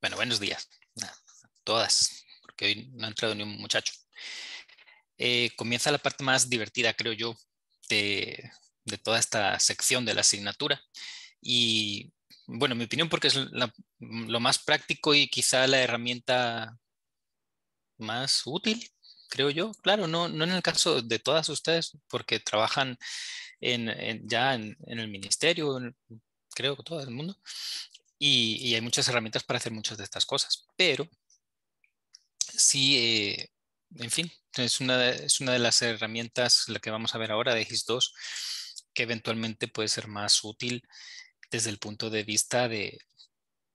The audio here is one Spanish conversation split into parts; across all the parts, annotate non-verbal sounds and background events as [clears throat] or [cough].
Bueno, buenos días. Todas, porque hoy no ha entrado ni un muchacho. Eh, comienza la parte más divertida, creo yo, de, toda esta sección de la asignatura. Y bueno, mi opinión porque es lo más práctico y quizá la herramienta más útil, creo yo. Claro, no, no en el caso de todas ustedes, porque trabajan en, ya en, el ministerio, creo que todo el mundo, y, hay muchas herramientas para hacer muchas de estas cosas, pero sí, eh, en fin, es una, es una de las herramientas, la que vamos a ver ahora de GIS2, que eventualmente puede ser más útil desde el punto de vista de,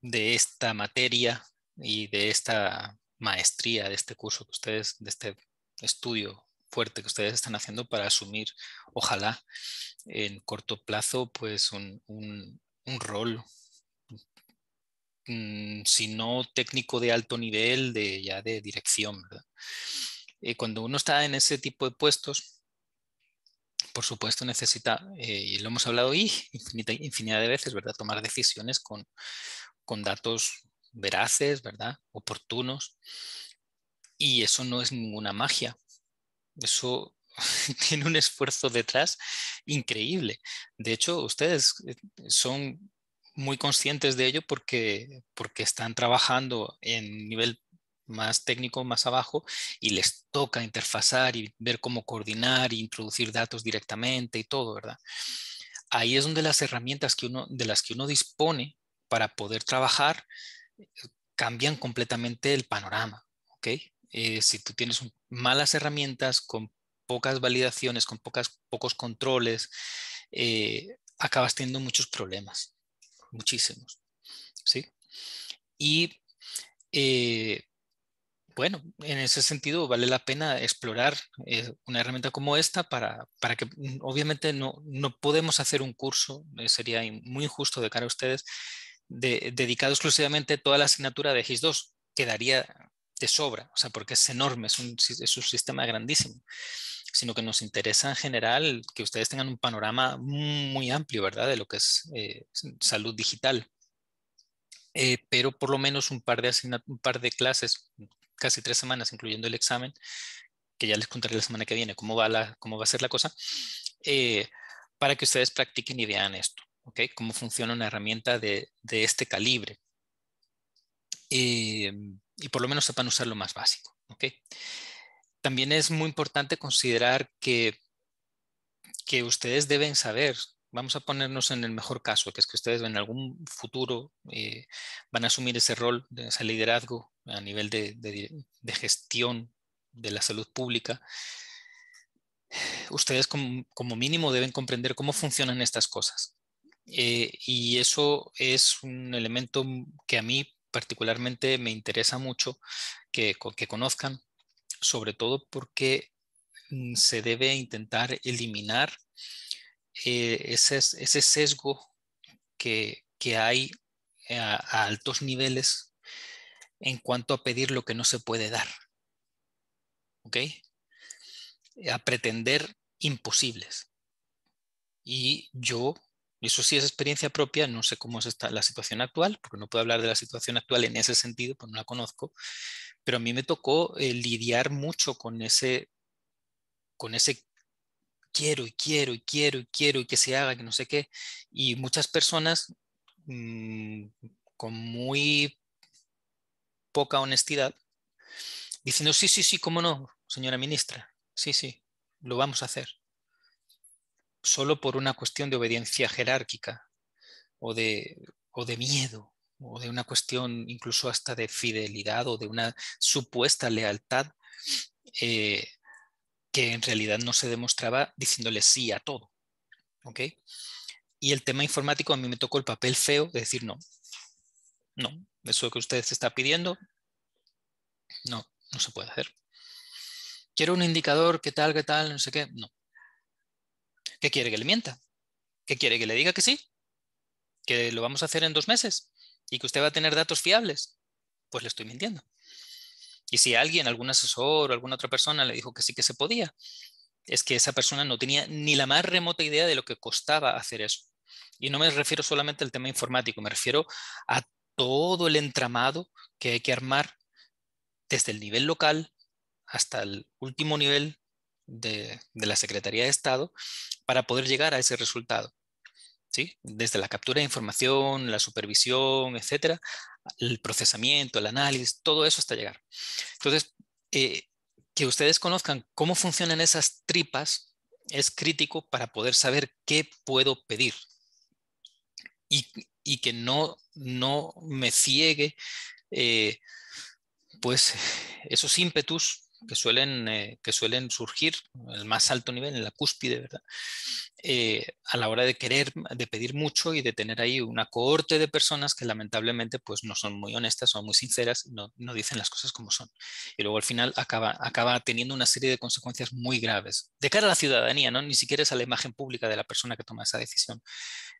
de esta materia y de esta maestría, de este curso que ustedes, de este estudio fuerte que ustedes están haciendo para asumir, ojalá, en corto plazo, pues un, un rol Mm, si no técnico de alto nivel, de ya de dirección. Eh, cuando uno está en ese tipo de puestos, por supuesto necesita, eh, y lo hemos hablado hoy [laughs] infinidad, de veces, ¿verdad? Tomar decisiones con, con datos veraces, ¿verdad? Oportunos. Y eso no es ninguna magia. Eso [laughs] tiene un esfuerzo detrás increíble. De hecho, ustedes eh, son muy conscientes de ello porque, porque están trabajando en nivel más técnico, más abajo, y les toca interfazar y ver cómo coordinar e introducir datos directamente y todo, ¿verdad? Ahí es donde las herramientas que uno, de las que uno dispone para poder trabajar eh, cambian completamente el panorama, ¿ok? Eh, si tú tienes malas herramientas con pocas validaciones, con pocas, pocos controles, eh, acabas teniendo muchos problemas muchísimos. ¿sí? Y eh, bueno, en ese sentido vale la pena explorar eh, una herramienta como esta para, para que mm, obviamente no, no, podemos hacer un curso, eh, sería muy injusto de cara a ustedes, dedicado exclusivamente a toda la asignatura de GIS2, quedaría de sobra, o sea, porque es enorme, es un, es un sistema grandísimo sino que nos interesa en general que ustedes tengan un panorama muy amplio, ¿verdad? De lo que es eh, salud digital. Eh, pero por lo menos un par, de un par de clases, casi tres semanas, incluyendo el examen, que ya les contaré la semana que viene cómo va, la, cómo va a ser la cosa, eh, para que ustedes practiquen y vean esto, ¿ok? Cómo funciona una herramienta de, de este calibre. y por lo menos sepan usar lo más básico, ¿ok? También es muy importante considerar que, que ustedes deben saber, vamos a ponernos en el mejor caso, que es que ustedes en algún futuro eh, van a asumir ese rol, ese liderazgo a nivel de, gestión de la salud pública, ustedes como, mínimo deben comprender cómo funcionan estas cosas. Eh, y eso es un elemento que a mí particularmente me interesa mucho que, que conozcan sobre todo porque mm, se debe intentar eliminar eh, ese, sesgo que, hay a, altos niveles en cuanto a pedir lo que no se puede dar. ¿Ok? A pretender imposibles. Y yo, eso sí es experiencia propia, no sé cómo es la situación actual, porque no puedo hablar de la situación actual en ese sentido, pues no la conozco, pero a mí me tocó eh, lidiar mucho con ese, con ese quiero y quiero y quiero y quiero y que se haga, que no sé qué. Y muchas personas mm, con muy poca honestidad diciendo, sí, sí, sí, cómo no, señora ministra, sí, sí, lo vamos a hacer. Solo por una cuestión de obediencia jerárquica o de, o de miedo o de una cuestión incluso hasta de fidelidad o de una supuesta lealtad eh, que en realidad no se demostraba diciéndole sí a todo. ¿ok? Y el tema informático a mí me tocó el papel feo de decir no. No, eso que usted se está pidiendo, no, no se puede hacer. Quiero un indicador, qué tal, qué tal, no sé qué, no. ¿Qué quiere que le mienta? ¿Qué quiere que le diga que sí? ¿Que lo vamos a hacer en dos meses? Y que usted va a tener datos fiables, pues le estoy mintiendo. Y si alguien, algún asesor o alguna otra persona le dijo que sí que se podía, es que esa persona no tenía ni la más remota idea de lo que costaba hacer eso. Y no me refiero solamente al tema informático, me refiero a todo el entramado que hay que armar desde el nivel local hasta el último nivel de, la Secretaría de Estado para poder llegar a ese resultado. Desde la captura de información, la supervisión, etcétera, el procesamiento, el análisis, todo eso hasta llegar. Entonces, eh, que ustedes conozcan cómo funcionan esas tripas es crítico para poder saber qué puedo pedir y, que no, no me ciegue eh, pues esos ímpetus que suelen, eh, que suelen surgir el más alto nivel, en la cúspide, ¿verdad? Eh, a la hora de querer, de pedir mucho y de tener ahí una cohorte de personas que lamentablemente pues no son muy honestas, son muy sinceras, no, no dicen las cosas como son. Y luego al final acaba, acaba teniendo una serie de consecuencias muy graves de cara a la ciudadanía, ¿no? Ni siquiera es a la imagen pública de la persona que toma esa decisión.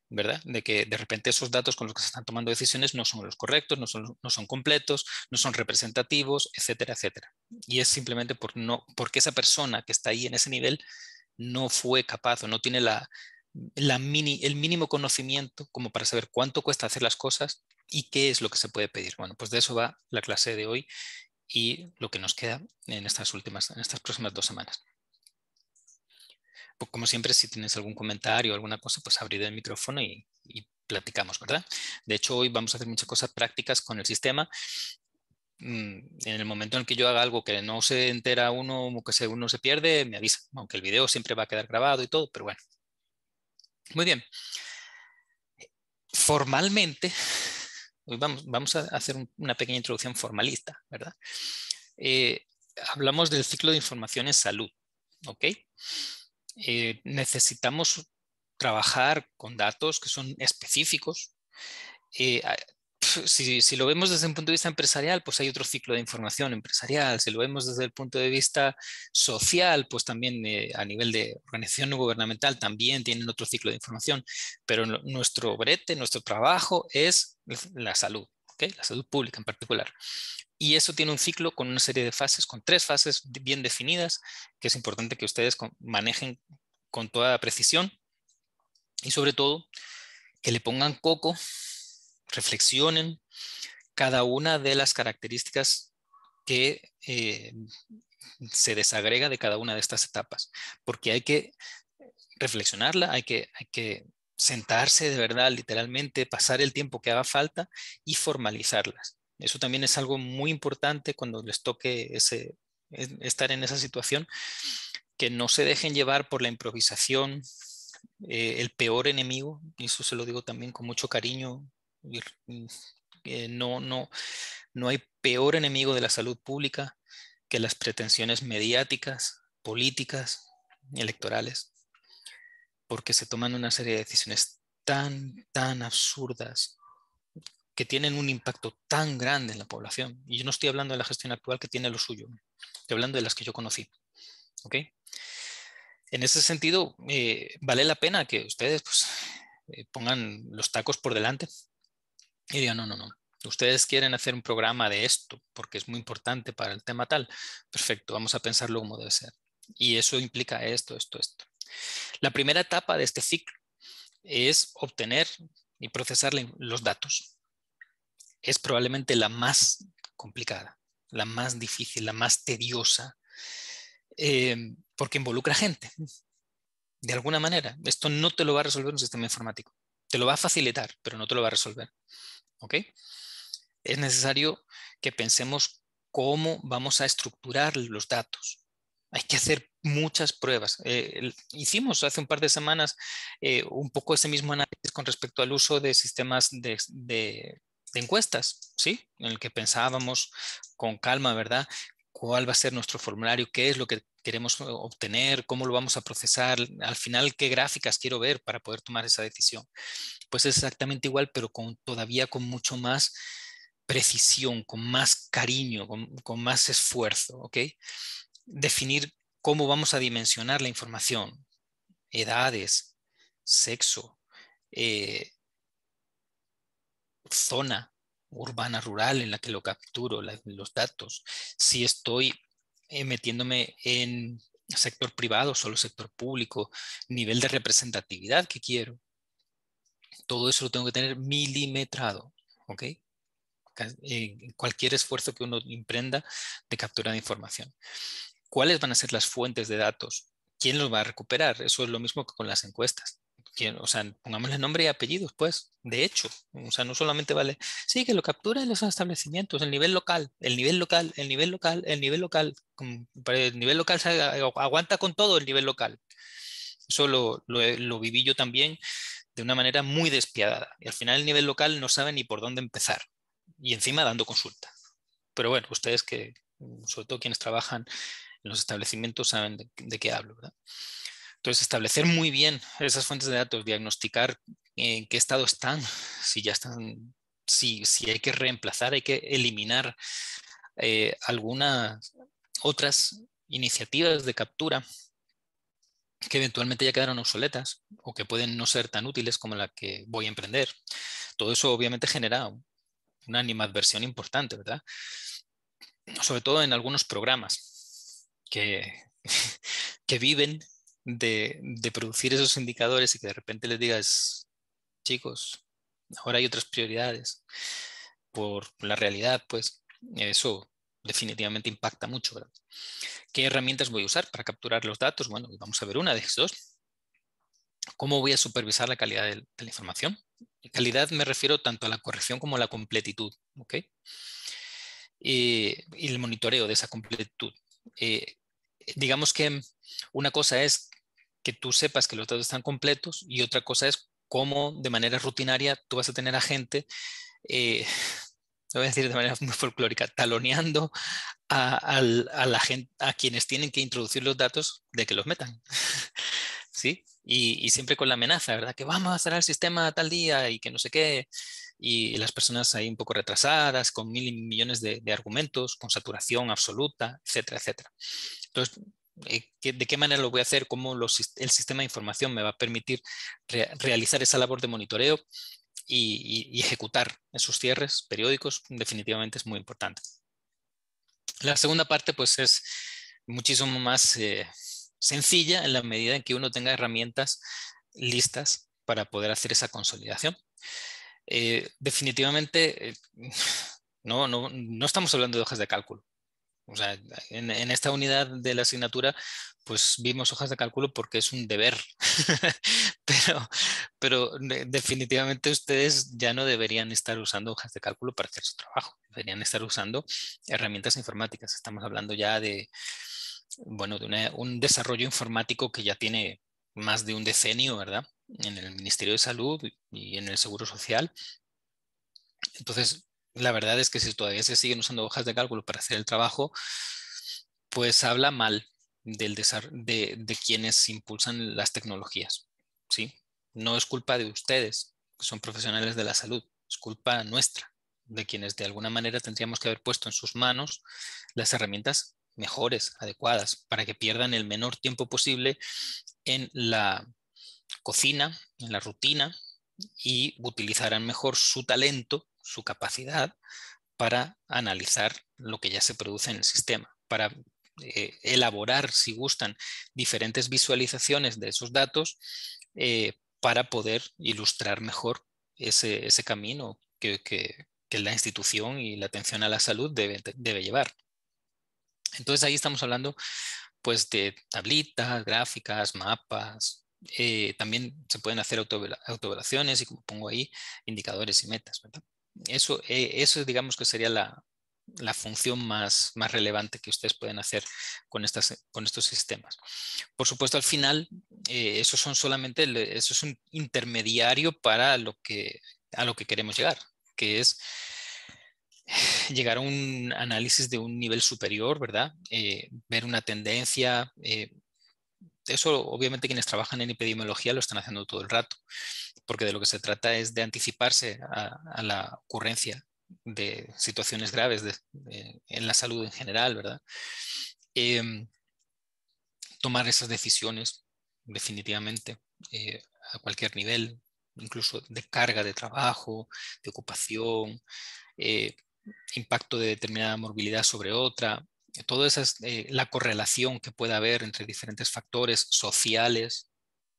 ¿Verdad? De que de repente esos datos con los que se están tomando decisiones no son los correctos, no son, no son completos, no son representativos, etcétera, etcétera. Y es simplemente por no, porque esa persona que está ahí en ese nivel no fue capaz o no tiene la, la mini, el mínimo conocimiento como para saber cuánto cuesta hacer las cosas y qué es lo que se puede pedir. Bueno, pues de eso va la clase de hoy y lo que nos queda en estas últimas, en estas próximas dos semanas. Como siempre, si tienes algún comentario o alguna cosa, pues abrir el micrófono y, platicamos, ¿verdad? De hecho, hoy vamos a hacer muchas cosas prácticas con el sistema. Mm, en el momento en el que yo haga algo que no se entera uno o que uno se pierde, me avisa, aunque el video siempre va a quedar grabado y todo, pero bueno. Muy bien. Formalmente, hoy vamos, vamos a hacer una pequeña introducción formalista, ¿verdad? Eh, hablamos del ciclo de información en salud, ¿ok? Eh, necesitamos trabajar con datos que son específicos. Eh, si, lo vemos desde un punto de vista empresarial, pues hay otro ciclo de información empresarial. Si lo vemos desde el punto de vista social, pues también eh, a nivel de organización no gubernamental también tienen otro ciclo de información. Pero nuestro brete, nuestro trabajo es la salud, la salud pública en particular. Y eso tiene un ciclo con una serie de fases, con tres fases bien definidas, que es importante que ustedes manejen con toda precisión y sobre todo que le pongan coco, reflexionen cada una de las características que eh, se desagrega de cada una de estas etapas, porque hay que reflexionarla, hay que, hay que sentarse de verdad, literalmente, pasar el tiempo que haga falta y formalizarlas. Eso también es algo muy importante cuando les toque ese, estar en esa situación, que no se dejen llevar por la improvisación, eh, el peor enemigo, y eso se lo digo también con mucho cariño, no, no, no hay peor enemigo de la salud pública que las pretensiones mediáticas, políticas, electorales, porque se toman una serie de decisiones tan, tan absurdas, que tienen un impacto tan grande en la población. Y yo no estoy hablando de la gestión actual que tiene lo suyo, estoy hablando de las que yo conocí. ¿Ok? En ese sentido, eh, vale la pena que ustedes pues, eh, pongan los tacos por delante y digan, no, no, no, ustedes quieren hacer un programa de esto porque es muy importante para el tema tal, perfecto, vamos a pensarlo como debe ser. Y eso implica esto, esto, esto. La primera etapa de este ciclo es obtener y procesar los datos es probablemente la más complicada, la más difícil, la más tediosa, em, porque involucra gente. De alguna manera, esto no te lo va a resolver un sistema informático. Te lo va a facilitar, pero no te lo va a resolver. ¿Ok? Es necesario que pensemos cómo vamos a estructurar los datos. Hay que hacer muchas pruebas. Eh, hicimos hace un par de semanas eh, un poco ese mismo análisis con respecto al uso de sistemas de encuestas, ¿sí? En el que pensábamos con calma, ¿verdad? ¿Cuál va a ser nuestro formulario? ¿Qué es lo que queremos obtener? ¿Cómo lo vamos a procesar? Al final, ¿qué gráficas quiero ver para poder tomar esa decisión? Pues es exactamente igual, pero con, todavía con mucho más precisión, con más cariño, con, más esfuerzo, ¿ok? Definir cómo vamos a dimensionar la información, edades, sexo, eh, zona urbana, rural en la que lo capturo, los datos, si estoy eh, metiéndome en sector privado, solo sector público, nivel de representatividad que quiero. Todo eso lo tengo que tener milimetrado, ¿ok? cualquier esfuerzo que uno emprenda de captura de información. ¿Cuáles van a ser las fuentes de datos? ¿Quién los va a recuperar? Eso es lo mismo que con las encuestas o sea, pongámosle nombre y apellidos, pues, de hecho, o sea, no solamente vale, sí, que lo captura en los establecimientos, el nivel local, el nivel local, el nivel local, el nivel local, el nivel local se aguanta con todo el nivel local. Eso lo, lo, viví yo también de una manera muy despiadada. Y al final el nivel local no sabe ni por dónde empezar. Y encima dando consulta. Pero bueno, ustedes que, sobre todo quienes trabajan en los establecimientos, saben de, de qué hablo, ¿verdad? Entonces, establecer muy bien esas fuentes de datos, diagnosticar en qué estado están, si ya están, si, si hay que reemplazar, hay que eliminar eh, algunas otras iniciativas de captura que eventualmente ya quedaron obsoletas o que pueden no ser tan útiles como la que voy a emprender. Todo eso obviamente genera una animadversión importante, ¿verdad? Sobre todo en algunos programas que, [laughs] que viven de, producir esos indicadores y que de repente les digas, chicos, ahora hay otras prioridades por la realidad, pues eso definitivamente impacta mucho. ¿Qué herramientas voy a usar para capturar los datos? Bueno, vamos a ver una de esas dos. ¿Cómo voy a supervisar la calidad de, la información? calidad me refiero tanto a la corrección como a la completitud. ¿ok? y el monitoreo de esa completitud. Eh, digamos que una cosa es que tú sepas que los datos están completos y otra cosa es cómo de manera rutinaria tú vas a tener a gente, eh, [laughs] voy a decir de manera muy folclórica, taloneando a, quienes tienen que introducir los datos de que los metan. [laughs] ¿Sí? Y, siempre con la amenaza, ¿verdad? Que vamos a cerrar el sistema tal día y que no sé qué. Y las personas ahí un poco retrasadas, con mil millones de, de argumentos, con saturación absoluta, etcétera, etcétera. Entonces, de qué manera lo voy a hacer, cómo el sistema de información me va a permitir realizar esa labor de monitoreo y, ejecutar esos cierres periódicos, definitivamente es muy importante. La segunda parte pues es muchísimo más eh, sencilla en la medida en que uno tenga herramientas listas para poder hacer esa consolidación. Eh, definitivamente [laughs] no, no, no estamos hablando de hojas de cálculo. O sea, en, esta unidad de la asignatura, pues vimos hojas de cálculo porque es un deber, [laughs] pero, pero definitivamente ustedes ya no deberían estar usando hojas de cálculo para hacer su trabajo, deberían estar usando herramientas informáticas. Estamos hablando ya de, bueno, de un desarrollo informático que ya tiene más de un decenio, ¿verdad? En el Ministerio de Salud y en el Seguro Social. Entonces, la verdad es que si todavía se siguen usando hojas de cálculo para hacer el trabajo, pues habla mal del de, de quienes impulsan las tecnologías. ¿sí? No es culpa de ustedes, que son profesionales de la salud, es culpa nuestra, de quienes de alguna manera tendríamos que haber puesto en sus manos las herramientas mejores, adecuadas, para que pierdan el menor tiempo posible en la cocina, en la rutina, y utilizaran mejor su talento su capacidad para analizar lo que ya se produce en el sistema, para eh, elaborar, si gustan, diferentes visualizaciones de esos datos eh, para poder ilustrar mejor ese, camino que, la institución y la atención a la salud debe, llevar. Entonces ahí estamos hablando pues de tablitas, gráficas, mapas, eh, también se pueden hacer autoevaluaciones y como pongo ahí, indicadores y metas, ¿verdad? Eso, eh, eso digamos que sería la, función más, más, relevante que ustedes pueden hacer con, estas, con estos sistemas. Por supuesto, al final, eh, eso son solamente, eso es un intermediario para lo que, a lo que queremos llegar, que es llegar a un análisis de un nivel superior, ¿verdad? Eh, ver una tendencia. Eso, obviamente, quienes trabajan en epidemiología lo están haciendo todo el rato porque de lo que se trata es de anticiparse a, la ocurrencia de situaciones graves en la salud en general, ¿verdad? Em, tomar esas decisiones definitivamente eh, a cualquier nivel, incluso de carga de trabajo, de ocupación, eh, impacto de determinada morbilidad sobre otra, toda esa es, eh, la correlación que pueda haber entre diferentes factores sociales,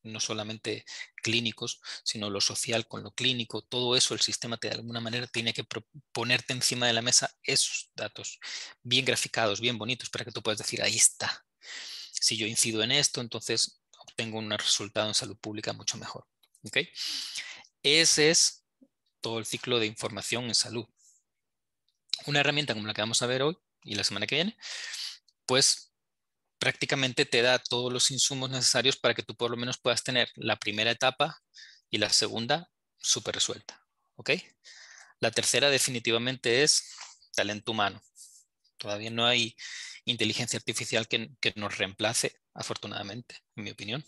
no solamente clínicos, sino lo social con lo clínico, todo eso el sistema de alguna manera tiene que ponerte encima de la mesa esos datos bien graficados, bien bonitos, para que tú puedas decir, ahí está. Si yo incido en esto, entonces obtengo un resultado en salud pública mucho mejor. ¿Okay? Ese es todo el ciclo de información en salud. Una herramienta como la que vamos a ver hoy y la semana que viene, pues prácticamente te da todos los insumos necesarios para que tú por lo menos puedas tener la primera etapa y la segunda súper resuelta. ¿Ok? La tercera definitivamente es talento humano. Todavía no hay inteligencia artificial que, nos reemplace, afortunadamente, en mi opinión,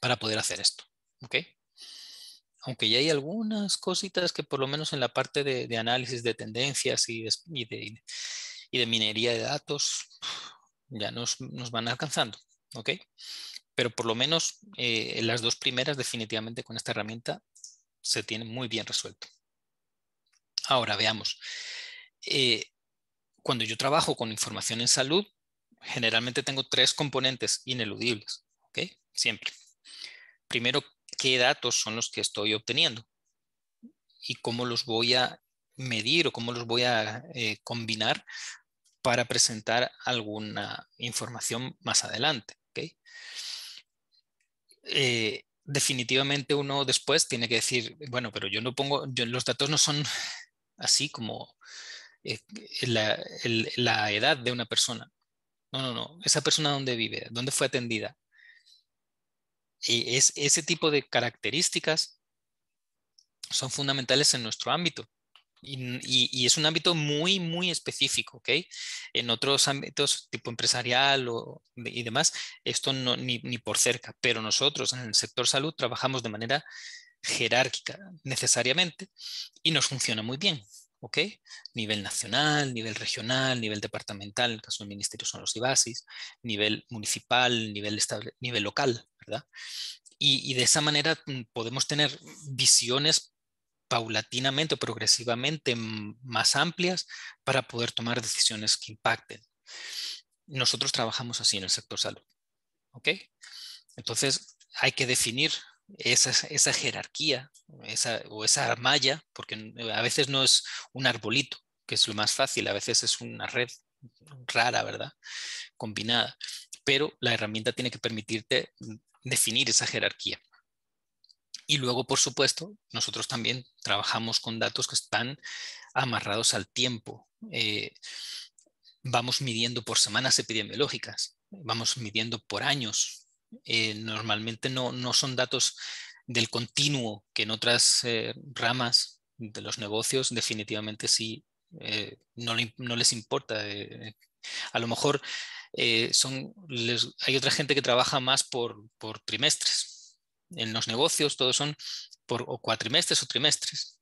para poder hacer esto. ¿Ok? Aunque ya hay algunas cositas que por lo menos en la parte de, análisis de tendencias y de, minería de datos ya nos, van alcanzando. ¿Ok? Pero por lo menos eh, las dos primeras definitivamente con esta herramienta se tienen muy bien resuelto. Ahora veamos. Eh, cuando yo trabajo con información en salud, generalmente tengo tres componentes ineludibles. ¿Ok? Siempre. Primero, qué datos son los que estoy obteniendo y cómo los voy a medir o cómo los voy a eh, combinar para presentar alguna información más adelante. Eh, definitivamente uno después tiene que decir, bueno, pero yo no pongo, los datos no son así como eh, la, la, edad de una persona. No, no, no. Esa persona dónde vive, dónde fue atendida, es, ese tipo de características son fundamentales en nuestro ámbito. Y, es un ámbito muy, muy específico. En otros ámbitos, tipo empresarial o, y demás, esto no, ni, ni por cerca, pero nosotros en el sector salud trabajamos de manera jerárquica necesariamente y nos funciona muy bien. ¿Ok? Nivel nacional, nivel regional, nivel departamental, en el caso del ministerio son los IBASIS, nivel municipal, nivel, estable, nivel local, ¿verdad? Y, de esa manera mm, podemos tener visiones paulatinamente o progresivamente más amplias para poder tomar decisiones que impacten. Nosotros trabajamos así en el sector salud, ¿ok? Entonces hay que definir esa, jerarquía esa, o esa malla, porque a veces no es un arbolito, que es lo más fácil, a veces es una red rara, ¿verdad? Combinada. Pero la herramienta tiene que permitirte definir esa jerarquía. Y luego, por supuesto, nosotros también trabajamos con datos que están amarrados al tiempo. Eh, vamos midiendo por semanas epidemiológicas, vamos midiendo por años, eh, normalmente no, no, son datos del continuo que en otras eh, ramas de los negocios definitivamente sí eh, no, no, les importa. a lo mejor son, hay otra gente que trabaja más por, por, trimestres. En los negocios todos son por o cuatrimestres o trimestres.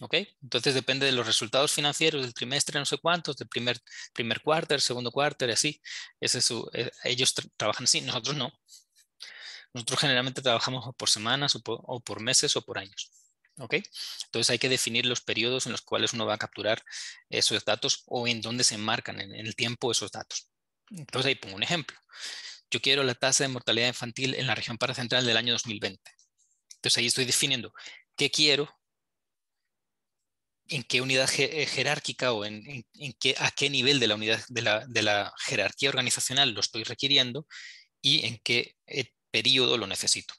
¿ok? Entonces depende de los resultados financieros del trimestre, no sé cuántos, del primer, primer cuarter, segundo cuarter, así. Ese ellos trabajan así, nosotros no. Nosotros generalmente trabajamos por semanas o por, meses o por años. ¿ok? Entonces hay que definir los periodos en los cuales uno va a capturar esos datos o en dónde se enmarcan en, el tiempo esos datos. Entonces ahí pongo un ejemplo. Yo quiero la tasa de mortalidad infantil en la región paracentral del año 2020. Entonces ahí estoy definiendo qué quiero, en qué unidad eh, jerárquica o en, qué, a qué nivel de la unidad de la, de la, jerarquía organizacional lo estoy requiriendo y en qué periodo lo necesito.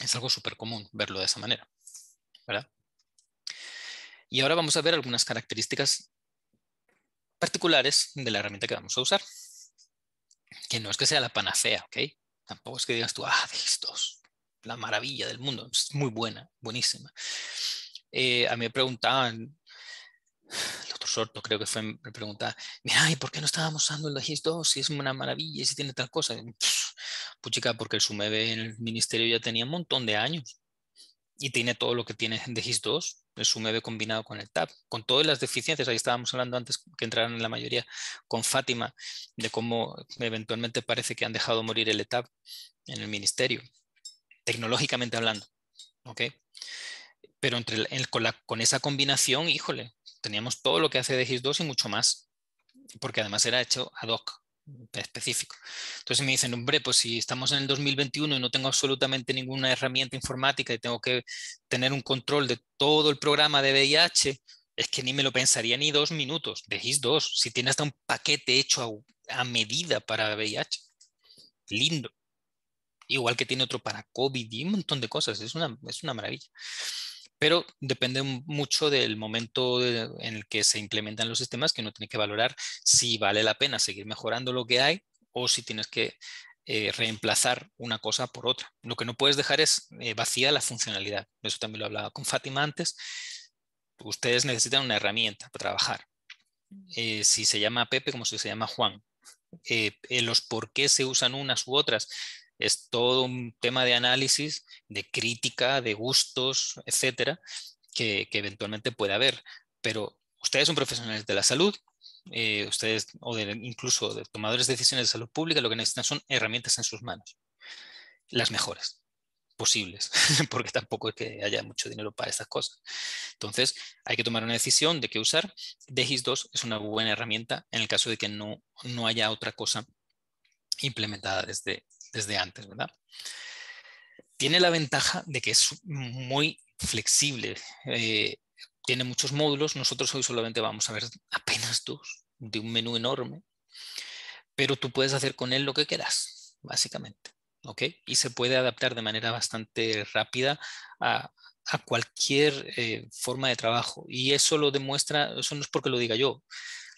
Es algo súper común verlo de esa manera. ¿verdad? Y ahora vamos a ver algunas características particulares de la herramienta que vamos a usar. Que no es que sea la panacea, ¿ok? Tampoco es que digas tú, ah, estos, la maravilla del mundo. Es muy buena, buenísima. Eh, a mí me preguntaban, el doctor Sorto creo que fue, me preguntaba, mira, ¿y por qué no estábamos usando el GIS-2 si es una maravilla si tiene tal cosa? Puchica, porque el SUMEB en el ministerio ya tenía un montón de años y tiene todo lo que tiene de GIS-2, el SUMEB combinado con el TAP, con todas las deficiencias, ahí estábamos hablando antes que entraran en la mayoría con Fátima, de cómo eventualmente parece que han dejado morir el ETAP en el ministerio, tecnológicamente hablando, ¿ok? Pero entre con esa combinación, híjole, teníamos todo lo que hace de GIS2 y mucho más, porque además era hecho ad hoc específico. Entonces me dicen, hombre, pues si estamos en el 2021 y no tengo absolutamente ninguna herramienta informática y tengo que tener un control de todo el programa de VIH, es que ni me lo pensaría ni dos minutos. De GIS2, si tiene hasta un paquete hecho a, medida para VIH. Lindo. Igual que tiene otro para COVID y un montón de cosas. Es una, es una maravilla. Pero depende mucho del momento en el que se implementan los sistemas, que uno tiene que valorar si vale la pena seguir mejorando lo que hay o si tienes que eh, reemplazar una cosa por otra. Lo que no puedes dejar es eh, vacía la funcionalidad. Eso también lo hablaba con Fátima antes ustedes necesitan una herramienta para trabajar. Eh, si se llama Pepe como si se llama Juan. Los por qué se usan unas u otras es todo un tema de análisis, de crítica, de gustos, etcétera, que, eventualmente puede haber. Pero ustedes son profesionales de la salud, eh, ustedes o incluso de tomadores de decisiones de salud pública, lo que necesitan son herramientas en sus manos, las mejores posibles, [laughs] porque tampoco es que haya mucho dinero para estas cosas. Entonces, hay que tomar una decisión de qué usar. DGIS2 es una buena herramienta en el caso de que no, no haya otra cosa implementada desde, desde antes, ¿verdad? Tiene la ventaja de que es muy flexible. Eh, tiene muchos módulos. Nosotros hoy solamente vamos a ver apenas dos de un menú enorme, pero tú puedes hacer con él lo que quieras, básicamente. Y se puede adaptar de manera bastante rápida a, cualquier eh, forma de trabajo. Y eso lo demuestra, eso no es porque lo diga yo.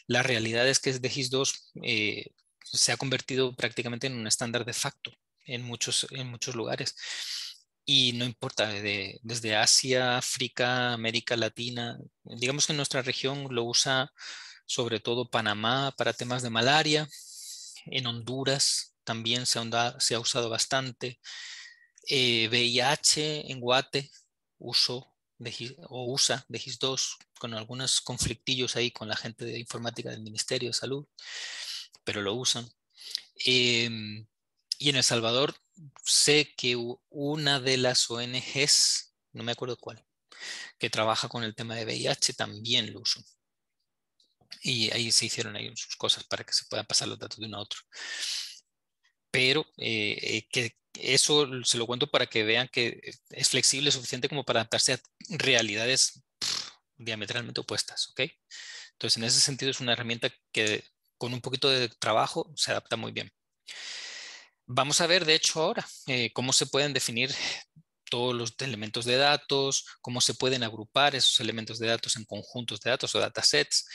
La realidad es que DGIS 2 eh, se ha convertido prácticamente en un estándar de facto en muchos, en muchos lugares. Y no importa, desde Asia, África, América Latina, digamos que en nuestra región lo usa sobre todo Panamá para temas de malaria, en Honduras también se, ha usado bastante. VIH eh, en Guate, uso de, o usa de GIS2 con algunos conflictillos ahí con la gente de informática del Ministerio de Salud, pero lo usan. Em, y en El Salvador sé que una de las ONGs, no me acuerdo cuál, que trabaja con el tema de VIH también lo usa. Y ahí se hicieron ahí sus cosas para que se puedan pasar los datos de uno a otro pero eh, eh, que eso se lo cuento para que vean que es flexible suficiente como para adaptarse a realidades diametralmente opuestas, ¿ok? Entonces, en ese sentido es una herramienta que con un poquito de trabajo se adapta muy bien. Vamos a ver, de hecho, ahora eh, cómo se pueden definir todos los elementos de datos, cómo se pueden agrupar esos elementos de datos en conjuntos de datos o datasets,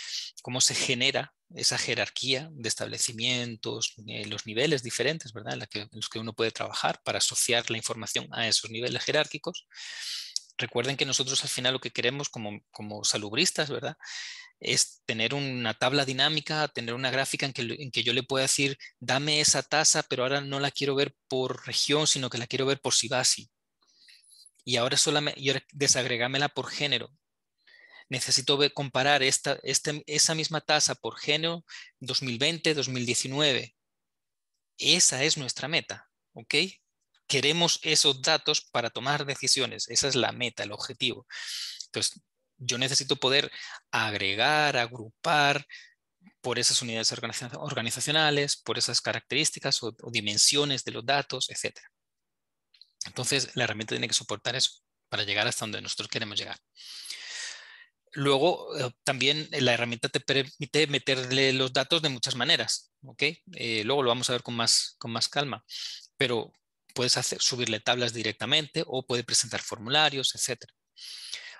cómo se genera esa jerarquía de establecimientos, eh, los niveles diferentes, ¿verdad? En, los que uno puede trabajar para asociar la información a esos niveles jerárquicos. Recuerden que nosotros al final lo que queremos como, como salubristas, ¿verdad? Es tener una tabla dinámica, tener una gráfica en que, en que, yo le pueda decir, dame esa tasa, pero ahora no la quiero ver por región, sino que la quiero ver por Sibasi y ahora solamente y desagregámela por género. Necesito ver, comparar esta, este, esa misma tasa por género 2020-2019. Esa es nuestra meta, ¿ok? Queremos esos datos para tomar decisiones. Esa es la meta, el objetivo. Entonces, yo necesito poder agregar, agrupar por esas unidades organizacionales, por esas características o, dimensiones de los datos, etcétera. Entonces, la herramienta tiene que soportar eso para llegar hasta donde nosotros queremos llegar. Luego, eh, también la herramienta te permite meterle los datos de muchas maneras, ¿ok? Eh, luego lo vamos a ver con más, con más calma, pero puedes hacer, subirle tablas directamente o puede presentar formularios, etc.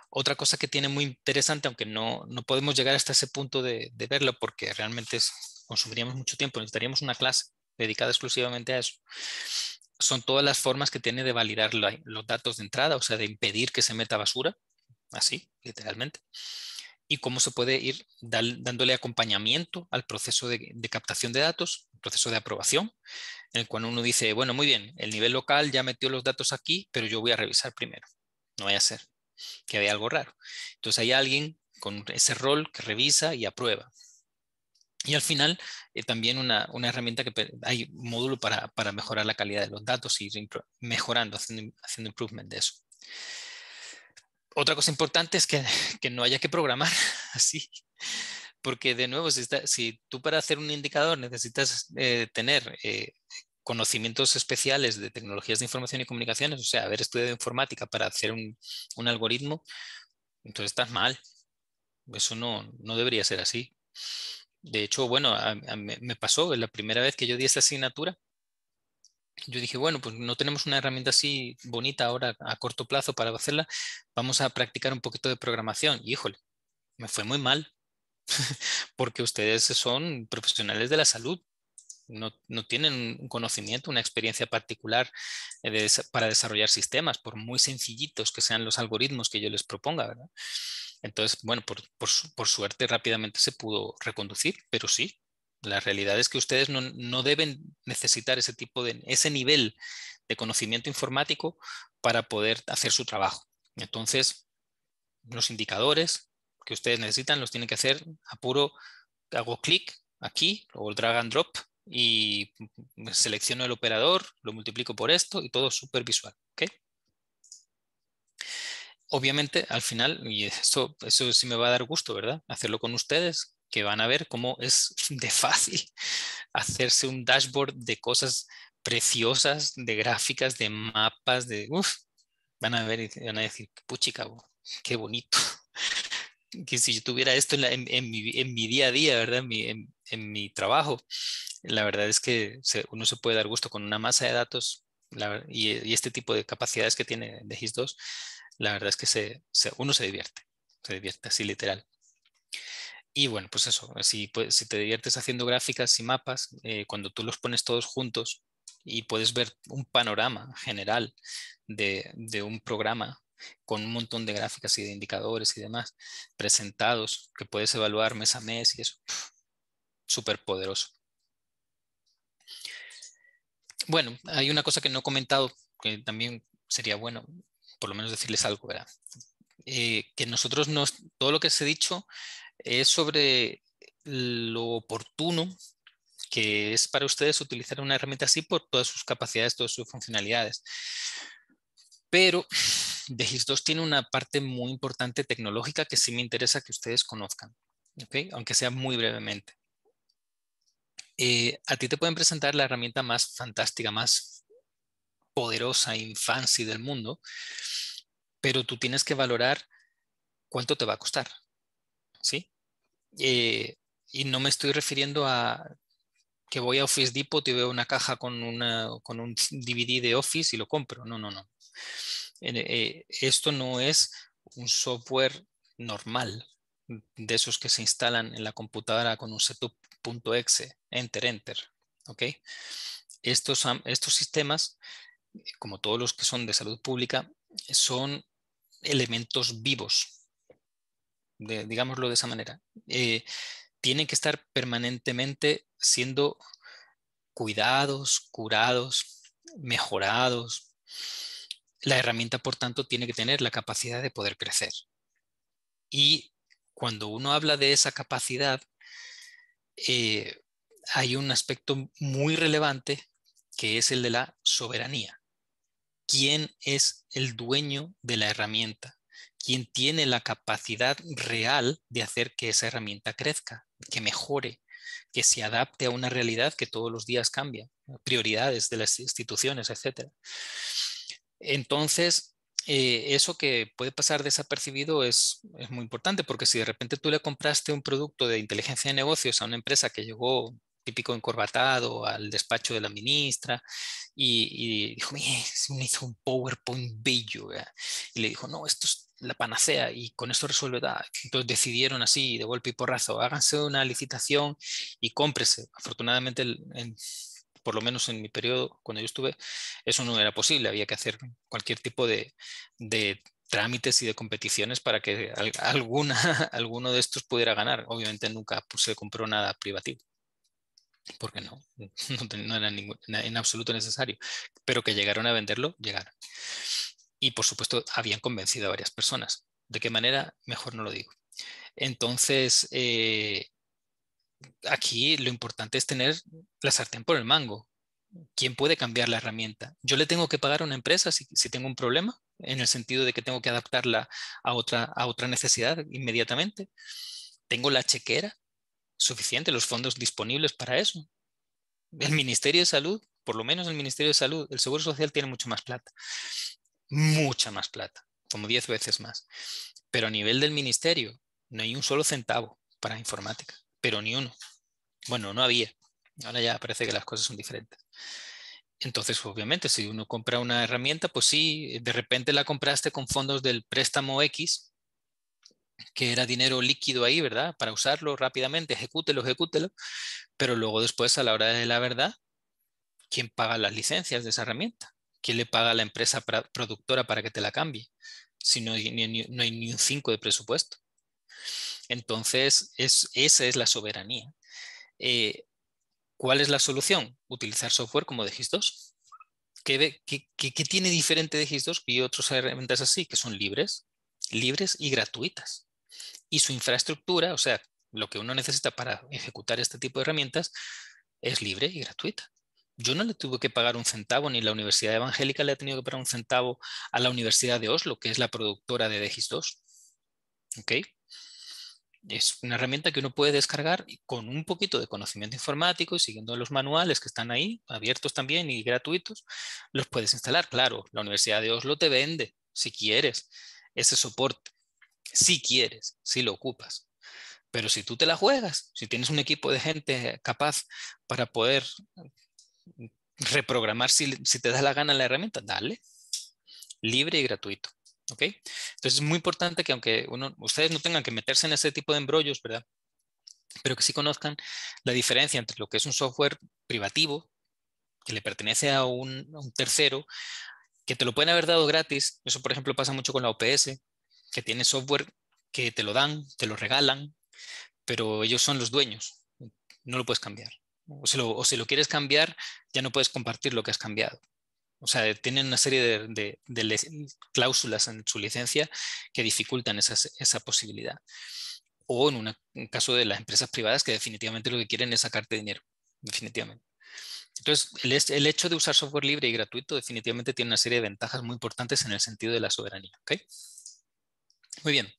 Otra cosa que tiene muy interesante, aunque no, no podemos llegar hasta ese punto de, verlo porque realmente consumiríamos mucho tiempo, necesitaríamos una clase dedicada exclusivamente a eso, son todas las formas que tiene de validar los datos de entrada, o sea, de impedir que se meta basura, así, literalmente, y cómo se puede ir dándole acompañamiento al proceso de, captación de datos, proceso de aprobación, en el cual uno dice, bueno, muy bien, el nivel local ya metió los datos aquí, pero yo voy a revisar primero, no vaya a ser que haya algo raro. Entonces hay alguien con ese rol que revisa y aprueba. Y al final, eh, también una, una, herramienta que hay módulo para, para, mejorar la calidad de los datos y ir mejorando, haciendo, haciendo improvement de eso. Otra cosa importante es que, [laughs] que no haya que programar [laughs] así. porque de nuevo, si, si, tú para hacer un indicador necesitas eh, tener eh, conocimientos especiales de tecnologías de información y comunicaciones, o sea, haber estudiado informática para hacer un, algoritmo, entonces estás mal. Eso no, no debería ser así. De hecho, bueno, me pasó la primera vez que yo di esta asignatura. Yo dije, bueno, pues no tenemos una herramienta así bonita ahora a corto plazo para hacerla. Vamos a practicar un poquito de programación. Y híjole, me fue muy mal, [laughs] porque ustedes son profesionales de la salud no, tienen un conocimiento, una experiencia particular eh, para desarrollar sistemas, por muy sencillitos que sean los algoritmos que yo les proponga, Entonces, bueno, por, suerte rápidamente se pudo reconducir, pero sí, la realidad es que ustedes no, deben necesitar ese tipo de, ese nivel de conocimiento informático para poder hacer su trabajo. Entonces, los indicadores que ustedes necesitan los tienen que hacer a puro, hago clic aquí o drag and drop y selecciono el operador, lo multiplico por esto y todo súper visual. Obviamente, al final, y eso, eso sí me va a dar gusto, ¿verdad? Hacerlo con ustedes, que van a ver cómo es [laughs] de fácil hacerse un dashboard de cosas preciosas, de gráficas, de mapas, de... Uf, van a ver y van a decir, puchica, qué bonito. [laughs] que si yo tuviera esto en, mi, día a día, ¿verdad? En mi, trabajo, la verdad es que uno se puede dar gusto con una masa de datos y, este tipo de capacidades que tiene de GIS2, la verdad es que se, uno se divierte, se divierte así literal. Y bueno, pues eso, si, te diviertes haciendo gráficas y mapas, eh, cuando tú los pones todos juntos y puedes ver un panorama general de, de un programa con un montón de gráficas y de indicadores y demás presentados que puedes evaluar mes a mes y eso, súper poderoso. Bueno, hay una cosa que no he comentado que también sería bueno, por lo menos decirles algo, ¿verdad? Eh, que nosotros nos, todo lo que se ha dicho es sobre lo oportuno que es para ustedes utilizar una herramienta así por todas sus capacidades, todas sus funcionalidades. Pero [sighs] DGIS2 tiene una parte muy importante tecnológica que sí me interesa que ustedes conozcan, aunque sea muy brevemente. Eh, a ti te pueden presentar la herramienta más fantástica, más poderosa y fancy del mundo, pero tú tienes que valorar cuánto te va a costar. ¿sí? Eh, y no me estoy refiriendo a que voy a Office Depot y veo una caja con, un DVD de Office y lo compro. No, no, no. Eh, esto no es un software normal de esos que se instalan en la computadora con un setup.exe, enter, enter. ¿ok? Estos, estos sistemas, como todos los que son de salud pública, son elementos vivos, digámoslo de esa manera. Eh, tienen que estar permanentemente siendo cuidados, curados, mejorados. La herramienta, por tanto, tiene que tener la capacidad de poder crecer. Y cuando uno habla de esa capacidad, eh, hay un aspecto muy relevante que es el de la soberanía. ¿Quién es el dueño de la herramienta? ¿Quién tiene la capacidad real de hacer que esa herramienta crezca, que mejore, que se adapte a una realidad que todos los días cambia, prioridades de las instituciones, etcétera? Entonces, eh, eso que puede pasar desapercibido es, es, muy importante porque si de repente tú le compraste un producto de inteligencia de negocios a una empresa que llegó típico encorbatado al despacho de la ministra y, dijo, me hizo un PowerPoint bello. Y le dijo, no, esto es la panacea y con esto resuelve. Entonces decidieron así, de golpe y porrazo, háganse una licitación y cómprese. Afortunadamente, en, por lo menos en mi periodo, cuando yo estuve, eso no era posible. Había que hacer cualquier tipo de, trámites y de competiciones para que alguna, [laughs] alguno de estos pudiera ganar. Obviamente nunca pues, se compró nada privativo, porque no, [laughs] no, era en absoluto necesario, pero que llegaron a venderlo, llegaron. Y por supuesto habían convencido a varias personas. ¿De qué manera? Mejor no lo digo. Entonces, eh, aquí lo importante es tener la sartén por el mango. ¿Quién puede cambiar la herramienta? Yo le tengo que pagar a una empresa si, tengo un problema, en el sentido de que tengo que adaptarla a otra, a otra necesidad inmediatamente. Tengo la chequera suficiente, los fondos disponibles para eso. El Ministerio de Salud, por lo menos el Ministerio de Salud, el Seguro Social tiene mucho más plata, mucha más plata, como 10 veces más. Pero a nivel del ministerio, no hay un solo centavo para informática, pero ni uno. Bueno, no había. Ahora ya parece que las cosas son diferentes. Entonces, obviamente, si uno compra una herramienta, pues sí, de repente la compraste con fondos del préstamo X, que era dinero líquido ahí, ¿verdad? Para usarlo rápidamente, ejecútelo, ejecútelo, pero luego después, a la hora de la verdad, ¿quién paga las licencias de esa herramienta? ¿Quién le paga a la empresa productora para que te la cambie? Si no hay ni, un 5 de presupuesto. Entonces, esa es la soberanía. Eh, ¿Cuál es la solución? Utilizar software como de 2 ¿Qué, qué, tiene diferente de 2 y otras herramientas así? Que son libres, libres y gratuitas. Y su infraestructura, o sea, lo que uno necesita para ejecutar este tipo de herramientas, es libre y gratuita. Yo no le tuve que pagar un centavo, ni la Universidad Evangélica le ha tenido que pagar un centavo a la Universidad de Oslo, que es la productora de DGIS2. ¿Ok? es una herramienta que uno puede descargar con un poquito de conocimiento informático y siguiendo los manuales que están ahí, abiertos también y gratuitos, los puedes instalar. Claro, la Universidad de Oslo te vende, si quieres, ese soporte. Si quieres, si lo ocupas. Pero si tú te la juegas, si tienes un equipo de gente capaz para poder reprogramar si, si te da la gana la herramienta, dale. Libre y gratuito. Entonces es muy importante que aunque uno, ustedes no tengan que meterse en ese tipo de embrollos, ¿verdad? Pero que sí conozcan la diferencia entre lo que es un software privativo, que le pertenece a un, tercero, que te lo pueden haber dado gratis. Eso, por ejemplo, pasa mucho con la OPS, que tiene software que te lo dan, te lo regalan, pero ellos son los dueños. No lo puedes cambiar. O o si lo quieres cambiar, ya no puedes compartir lo que has cambiado. O sea, tienen una serie de, cláusulas en su licencia que dificultan esa posibilidad. O en un caso de las empresas privadas que definitivamente lo que quieren es sacarte dinero, definitivamente. Entonces, el, hecho de usar software libre y gratuito definitivamente tiene una serie de ventajas muy importantes en el sentido de la soberanía. Muy bien.